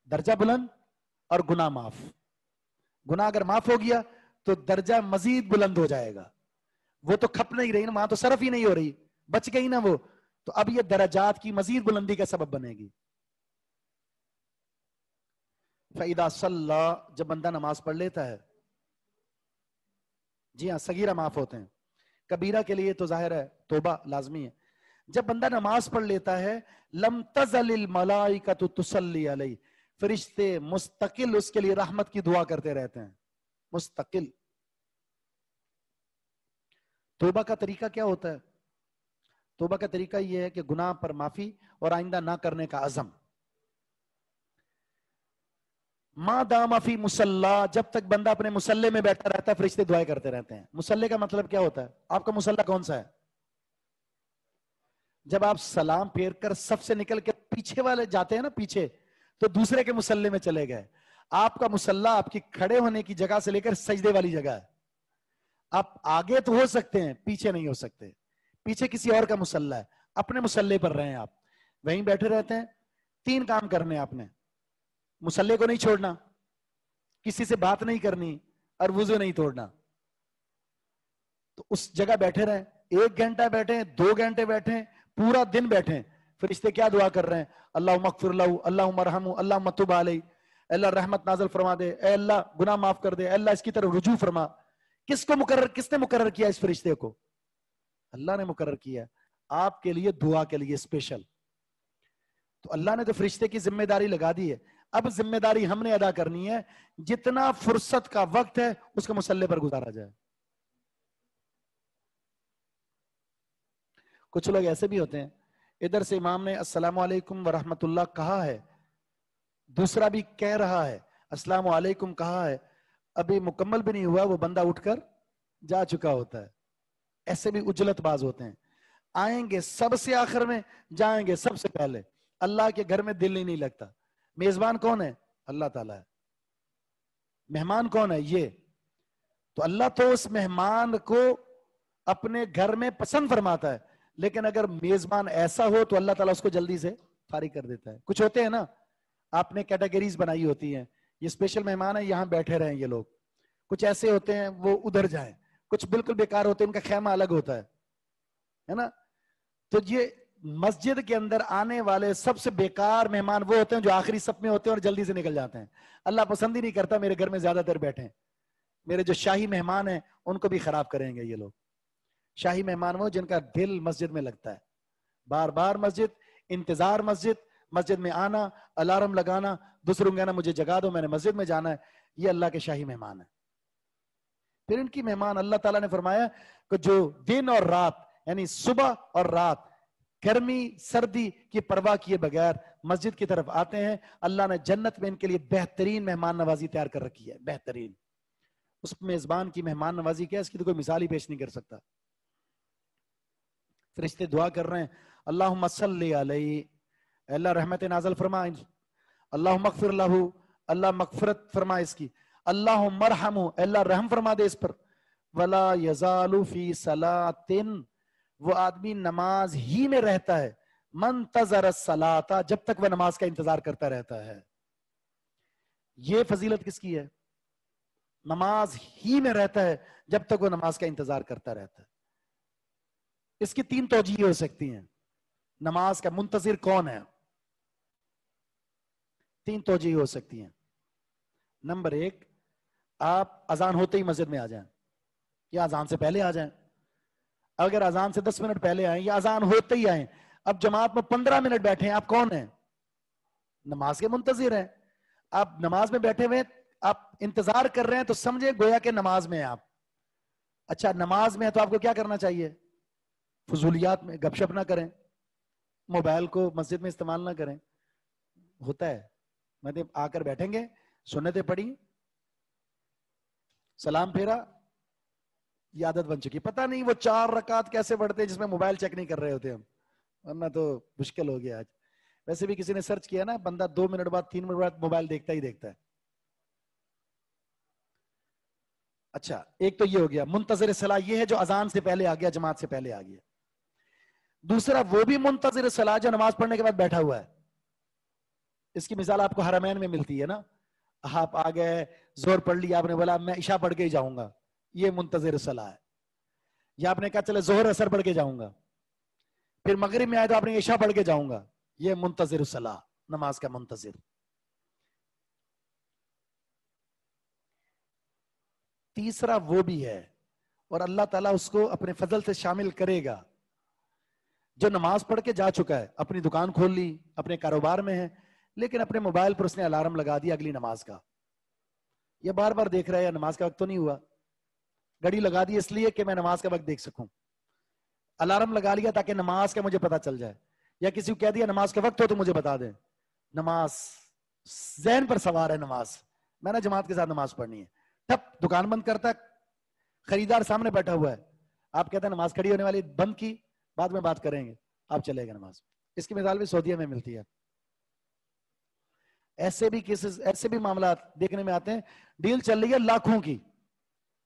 दर्जा बुलंद और गुना माफ़। गुना अगर माफ़ हो गया तो दर्जा मजीद बुलंद हो जाएगा। वो तो खप नहीं रही ना वहाँ तो सरफ ही नहीं हो रही। बच गई ना वो। तो अब ये दराजात की मजीद बुलंदी का सबब बनेगी। फईदा सल्ला, जब बंदा नमाज़ पढ़ लेता है। जी हाँ सगीरा माफ़ होते हैं। कबीरा के लिए तो ज़ाहिर है, तोबा लाजमी है। जब बंदा नमाज़ पढ़ लेता है, लम तजल मलाई का तो तुसली अलई फरिश्ते मुस्तकिल उसके लिए रहमत की दुआ करते रहते हैं। मुस्तकिल। तोबा का तरीका क्या होता है? तोबा का तरीका यह है कि गुनाह पर माफ़ी और आइंदा ना करने का अजम। माँ दामाफी मुसल्ला, जब तक बंदा अपने मुसल्ले में बैठा रहता है, फरिश्ते दुआएँ करते रहते हैं। मुसल्ले का मतलब क्या होता है? आपका मुसल्ला कौन सा है? जब आप सलाम फेर कर सबसे निकल के पीछे वाले जाते हैं ना, पीछे तो दूसरे के मुसल्ले में चले गए। आपका मुसल्ला आपकी खड़े होने की जगह से लेकर सजदे वाली जगह है। आप आगे तो हो सकते हैं, पीछे नहीं हो सकते। पीछे किसी और का मुसल्ला है। अपने मुसल्ले पर रहे आप। वहीं बैठे रहते हैं। तीन काम करने आपने। मुसल्ले को नहीं छोड़ना। किसी से बात नहीं करनी और वज़ू नहीं तोड़ना। तो उस जगह बैठे रहे। एक घंटा बैठे, दो घंटे बैठे, पूरा दिन बैठे। फिर इससे क्या दुआ कर रहे हैं? अल्लाह मकफिर अल्लाह मरहम अल्लाह मतुब अल्लाह रहमत नाजल फरमा दे। अल्लाह गुना माफ़ कर दे। अल्लाह, इसकी तरफ़ रुजू फरमा। किसको मुकर किसने मुकर किया इस फरिश्ते को? अल्लाह ने मुकर किया। आपके लिए दुआ के लिए स्पेशल तो अल्लाह ने तो फरिश्ते की ज़िम्मेदारी लगा दी है। अब ज़िम्मेदारी हमने अदा करनी है। जितना फुर्सत का वक्त है, उसके मुसल्ले पर गुजारा जाए। कुछ लोग ऐसे भी होते हैं। इधर से इमाम ने अस्सलाम वालेकुम वरहमतुल्लाह कहा है। दूसरा भी कह रहा है, अस्सलाम कहा है। अभी मुकम्मल भी नहीं हुआ, वो बंदा उठकर जा चुका होता है। ऐसे भी उजलत बाज होते हैं। आएँगे सबसे आखिर में, जाएँगे सबसे पहले। अल्लाह के घर में दिल ही नहीं लगता। मेजबान कौन है? अल्लाह ताला है। मेहमान कौन है? ये। तो अल्लाह तो उस मेहमान को अपने घर में पसंद फरमाता है। लेकिन अगर मेजबान ऐसा हो तो अल्लाह ताला उसको जल्दी से फारिग कर देता है। कुछ होते हैं ना, आपने कैटेगरीज बनाई होती हैं। ये स्पेशल मेहमान है, यहाँ बैठे रहे ये लोग। कुछ ऐसे होते हैं, वो उधर जाए। कुछ बिल्कुल बेकार होते हैं, उनका खेमा अलग होता है। है ना? तो ये मस्जिद के अंदर आने वाले सबसे बेकार मेहमान वो होते हैं जो आखिरी सप में होते हैं और जल्दी से निकल जाते हैं। अल्लाह पसंद ही नहीं करता मेरे घर में ज़्यादातर बैठे। मेरे जो शाही मेहमान हैं, उनको भी खराब करेंगे ये लोग। शाही मेहमान वो जिनका दिल मस्जिद में लगता है। बार बार मस्जिद, इंतज़ार मस्जिद मस्जिद में आना, अलार्म लगाना दूसरों कहना, मुझे जगा दो, मैंने मस्जिद में जाना है। ये अल्लाह के शाही मेहमान है। फिर इनकी मेहमान, अल्लाह ताला ने फरमाया कि जो दिन और रात, यानी सुबह और रात, गर्मी, सर्दी की परवाह किए बगैर मस्जिद की तरफ़ आते हैं, अल्लाह ने जन्नत में इनके लिए बेहतरीन मेहमान नवाजी तैयार कर रखी है, बेहतरीन। उस मेजबान की मेहमान नवाजी क्या है? इसकी तो कोई मिसाल ही पेश नहीं कर सकता। फरिश्ते दुआ कर रहे हैं अल्लाह मसल अल्लाह रहमत नाजल फरमा अल्लाह मकफिर लहू अल्लाह मकफरत फरमा इसकी अल्लाह मरहम अल्लाह रहम फरमा दे इस पर वला यजालू फ़ी सलातिन वो आदमी नमाज़ ही में रहता है मन तजर सलाता जब तक वह नमाज़ का इंतज़ार करता रहता है ये फजीलत किसकी है नमाज़ ही में रहता है जब तक वो नमाज़ का इंतज़ार करता रहता है इसकी तीन तोजी हो सकती हैं नमाज़ का मुंतजिर कौन है तीन तोजी हो सकती हैं। नंबर एक, आप अजान होते ही मस्जिद में आ जाएँ, या अजान से पहले आ जाएँ। अगर अजान से दस मिनट पहले आए, या अजान होते ही आए, अब जमात में पंद्रह मिनट बैठे हैं, आप कौन हैं? नमाज़ के मुंतजिर हैं। आप नमाज़ में बैठे हुए आप इंतज़ार कर रहे हैं तो समझे गोया के नमाज़ में आप। अच्छा नमाज़ में है तो आपको क्या करना चाहिए? फजूलियात में गपशप ना करें। मोबाइल को मस्जिद में इस्तेमाल ना करें। होता है। मतलब आकर बैठेंगे सुनते पढ़ी, सलाम फेरा, ये आदत बन चुकी। पता नहीं वो चार रकात कैसे बढ़ते जिसमें मोबाइल चेक नहीं कर रहे होते हम। वरना तो मुश्किल हो गया आज। वैसे भी किसी ने सर्च किया ना, बंदा दो मिनट बाद, तीन मिनट बाद मोबाइल देखता ही देखता है। अच्छा एक तो ये हो गया, मुंतजर सलाह ये है जो अजान से पहले आ गया, जमात से पहले आ गया। दूसरा, वो भी मुंतजर सलाह जो नमाज़ पढ़ने के बाद बैठा हुआ है। इसकी मिसाल आपको हरामैन में मिलती है ना। आप आ गए, ज़ोर पढ़ लिया, आपने बोला, मैं ईशा पढ़ के ही जाऊँगा। ये मुंतजर सलाह है। या आपने कहा, चले, जोहर असर पढ़ के जाऊँगा। फिर मगरिब में आए तो आपने ईशा पढ़ के जाऊँगा। ये मुंतजर सलाह, नमाज़ का मुंतजर। तीसरा वो भी है, और अल्लाह ताला उसको अपने फजल से शामिल करेगा। जो नमाज़ पढ़ के जा चुका है, अपनी दुकान खोल ली, अपने कारोबार में है लेकिन अपने मोबाइल पर उसने अलार्म लगा दिया अगली नमाज़ का। ये बार बार देख रहा है, नमाज़ का वक्त तो नहीं हुआ। घड़ी लगा दी इसलिए कि मैं नमाज़ का वक्त देख सकूँ। अलार्म लगा लिया ताकि नमाज़ का मुझे पता चल जाए। या किसी को कह दिया, नमाज़ का वक्त हो तो मुझे बता दे। नमाज़, जहन पर सवार है नमाज़। मैंने जमात के साथ नमाज़ पढ़नी है। ठप, दुकान बंद करता खरीदार सामने बैठा हुआ है। आप कहते हैं नमाज़ खड़ी होने वाली, बंद की, बाद में बात करेंगे। आप चलेगा नमाज़। इसकी मिसाल भी सऊदिया में मिलती है। ऐसे भी केसेस ऐसे भी मामला देखने में आते हैं। डील चल रही है लाखों की।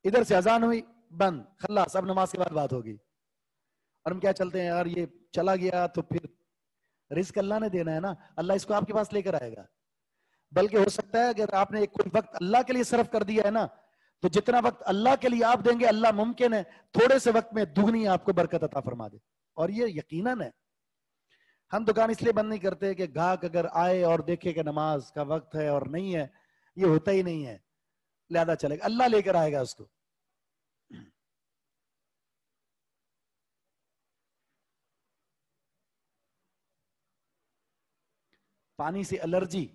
इधर से अजान हुई, बंद। खल्लास, अब नमाज़ के बाद बात होगी। और हम क्या चलते हैं? यार, ये चला गया तो फिर रिस्क अल्लाह ने देना है ना। अल्लाह इसको आपके पास लेकर आएगा। बल्कि हो सकता है अगर आपने एक कोई वक्त अल्लाह के लिए सर्फ कर दिया है ना तो जितना वक्त अल्लाह के लिए आप देंगे, अल्लाह मुमकिन है, थोड़े से वक्त में दुगनी आपको बरकत अता फरमा दे। और ये यकीनन है। हम दुकान इसलिए बंद नहीं करते कि गाहक अगर आए और देखे कि नमाज़ का वक्त है और नहीं है, ये होता ही नहीं है। लिहाजा चलेगा। अल्लाह लेकर आएगा उसको। पानी से एलर्जी।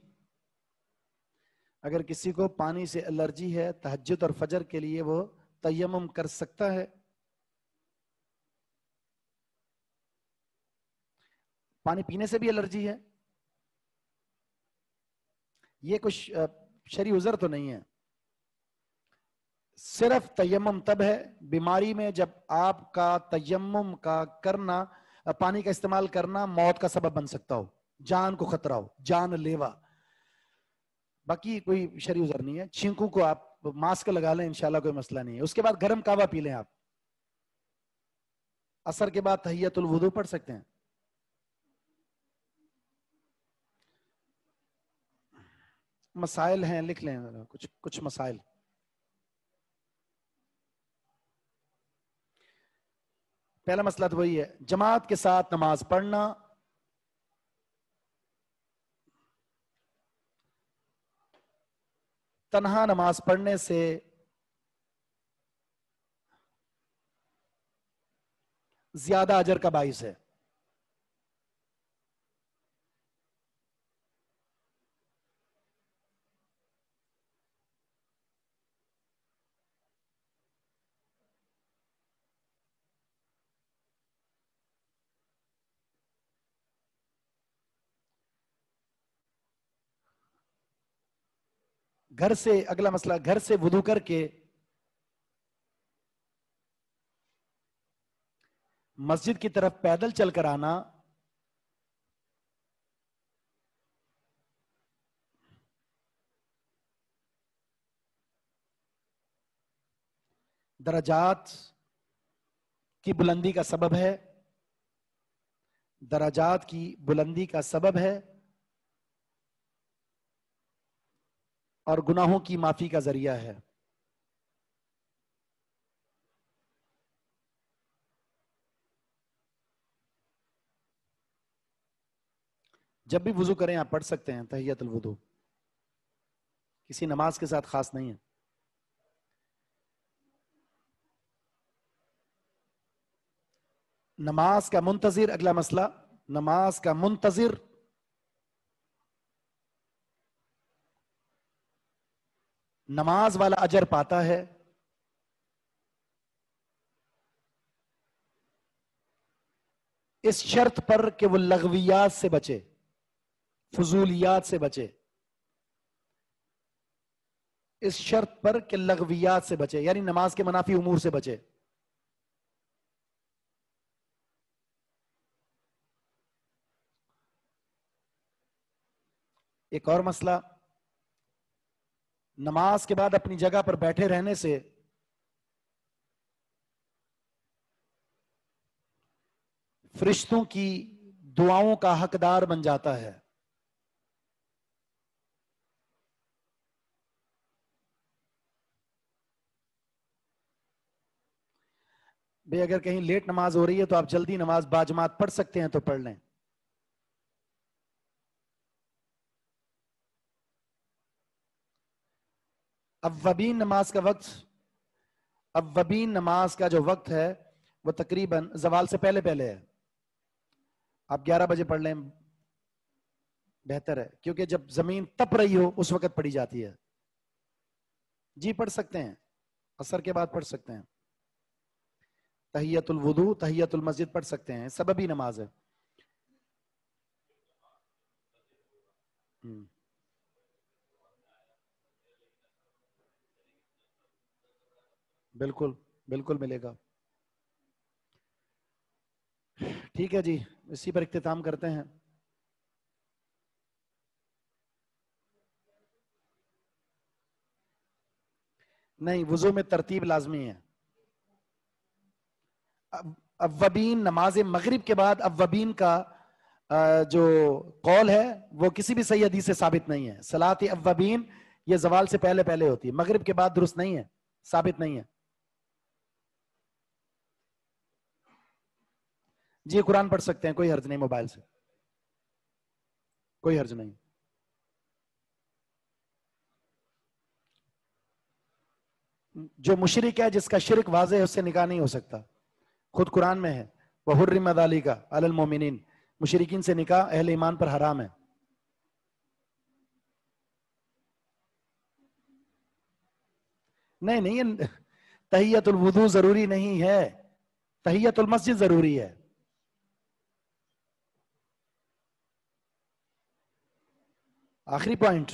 अगर किसी को पानी से एलर्जी है तहजद और फजर के लिए वो तयम कर सकता है। पानी पीने से भी एलर्जी है। ये कुछ शरी उजर तो नहीं है। सिर्फ़ तयम तब है, बीमारी में जब आपका तयम का करना पानी का इस्तेमाल करना मौत का सबब बन सकता हो। जान को खतरा हो, जान लेवा। बाकी कोई शरी उजर नहीं है। छींकू को आप मास्क लगा लें, इंशाल्लाह कोई मसला नहीं है। उसके बाद गर्म कावा पी लें आप। असर के बाद तहियतुल वुदू पढ़ सकते हैं। मसाइल हैं, लिख लें कुछ कुछ मसाइल। पहला मसला तो वही है, जमात के साथ नमाज़ पढ़ना। तनहा नमाज़ पढ़ने से ज़्यादा अजर का बाइस है। घर से, अगला मसला, घर से वुदू करके मस्जिद की तरफ़ पैदल चलकर आना, दराजात की बुलंदी का सबब है, दराजात की बुलंदी का सबब है। और गुनाहों की माफ़ी का ज़रिया है। जब भी वज़ू करें, आप पढ़ सकते हैं तहियतुल वुदू। किसी नमाज़ के साथ खास नहीं है। नमाज़ का मुंतजिर, अगला मसला, नमाज़ का मुंतजिर नमाज़ वाला अजर पाता है। इस शर्त पर कि वो लगवियात से बचे, फजूलियात से बचे। इस शर्त पर कि लगवियात से बचे, यानी नमाज़ के मनाफी उमूर से बचे। एक और मसला नमाज़ के बाद अपनी जगह पर बैठे रहने से फरिश्तों की दुआओं का हकदार बन जाता है। भाई, अगर कहीं लेट नमाज़ हो रही है तो आप जल्दी नमाज़ बाजमात पढ़ सकते हैं तो पढ़ लें। अव्वबीन नमाज़ का वक्त, अव्वबीन नमाज़ का जो वक्त है, वो तकरीबन जवाल से पहले पहले है। आप 11 बजे पढ़ लें, बेहतर है, क्योंकि जब ज़मीन तप रही हो, उस वक्त पढ़ी जाती है। जी, पढ़ सकते हैं, असर के बाद पढ़ सकते हैं। तहियतुल वुदू, तहियतुल मस्जिद पढ़ सकते हैं, सबबी नमाज़ है। बिल्कुल बिल्कुल मिलेगा। ठीक है जी, इसी पर इख्तिताम करते हैं। नहीं, वज़ू में तरतीब लाजमी है। अव्वबीन नमाज़ मगरिब के बाद अव्वबीन का जो कौल है, वो किसी भी सही हदीस से साबित नहीं है। सलात अव्वबीन ये जवाल से पहले पहले होती है। मगरिब के बाद दुरुस्त नहीं है, साबित नहीं है। जी कुरान पढ़ सकते हैं, कोई हर्ज नहीं मोबाइल से। कोई हर्ज नहीं। जो मुशरक है, जिसका शिरक वाजे है, उससे निकाह नहीं हो सकता। खुद कुरान में है। वहुर्रमद अली का अल मोमिन मुशरकिन से निकाह अहल ईमान पर हराम है। नहीं नहीं तहियतुल वुदू ज़रूरी नहीं है। तहियतुल मस्जिद ज़रूरी है। आखिरी पॉइंट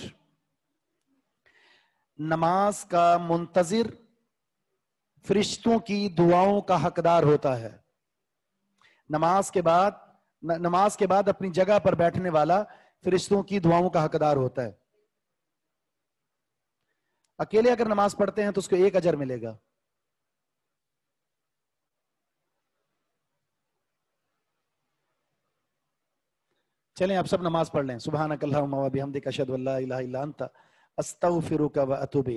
नमाज़ का मुंतजिर फरिश्तों की दुआओं का हकदार होता है। नमाज़ के बाद न, नमाज़ के बाद अपनी जगह पर बैठने वाला फरिश्तों की दुआओं का हकदार होता है। अकेले अगर नमाज़ पढ़ते हैं तो उसको एक अजर मिलेगा। चलें आप सब नमाज़ पढ़ लें। सुबह नकल्ला अशद अस्तफ़िरुका व अतुब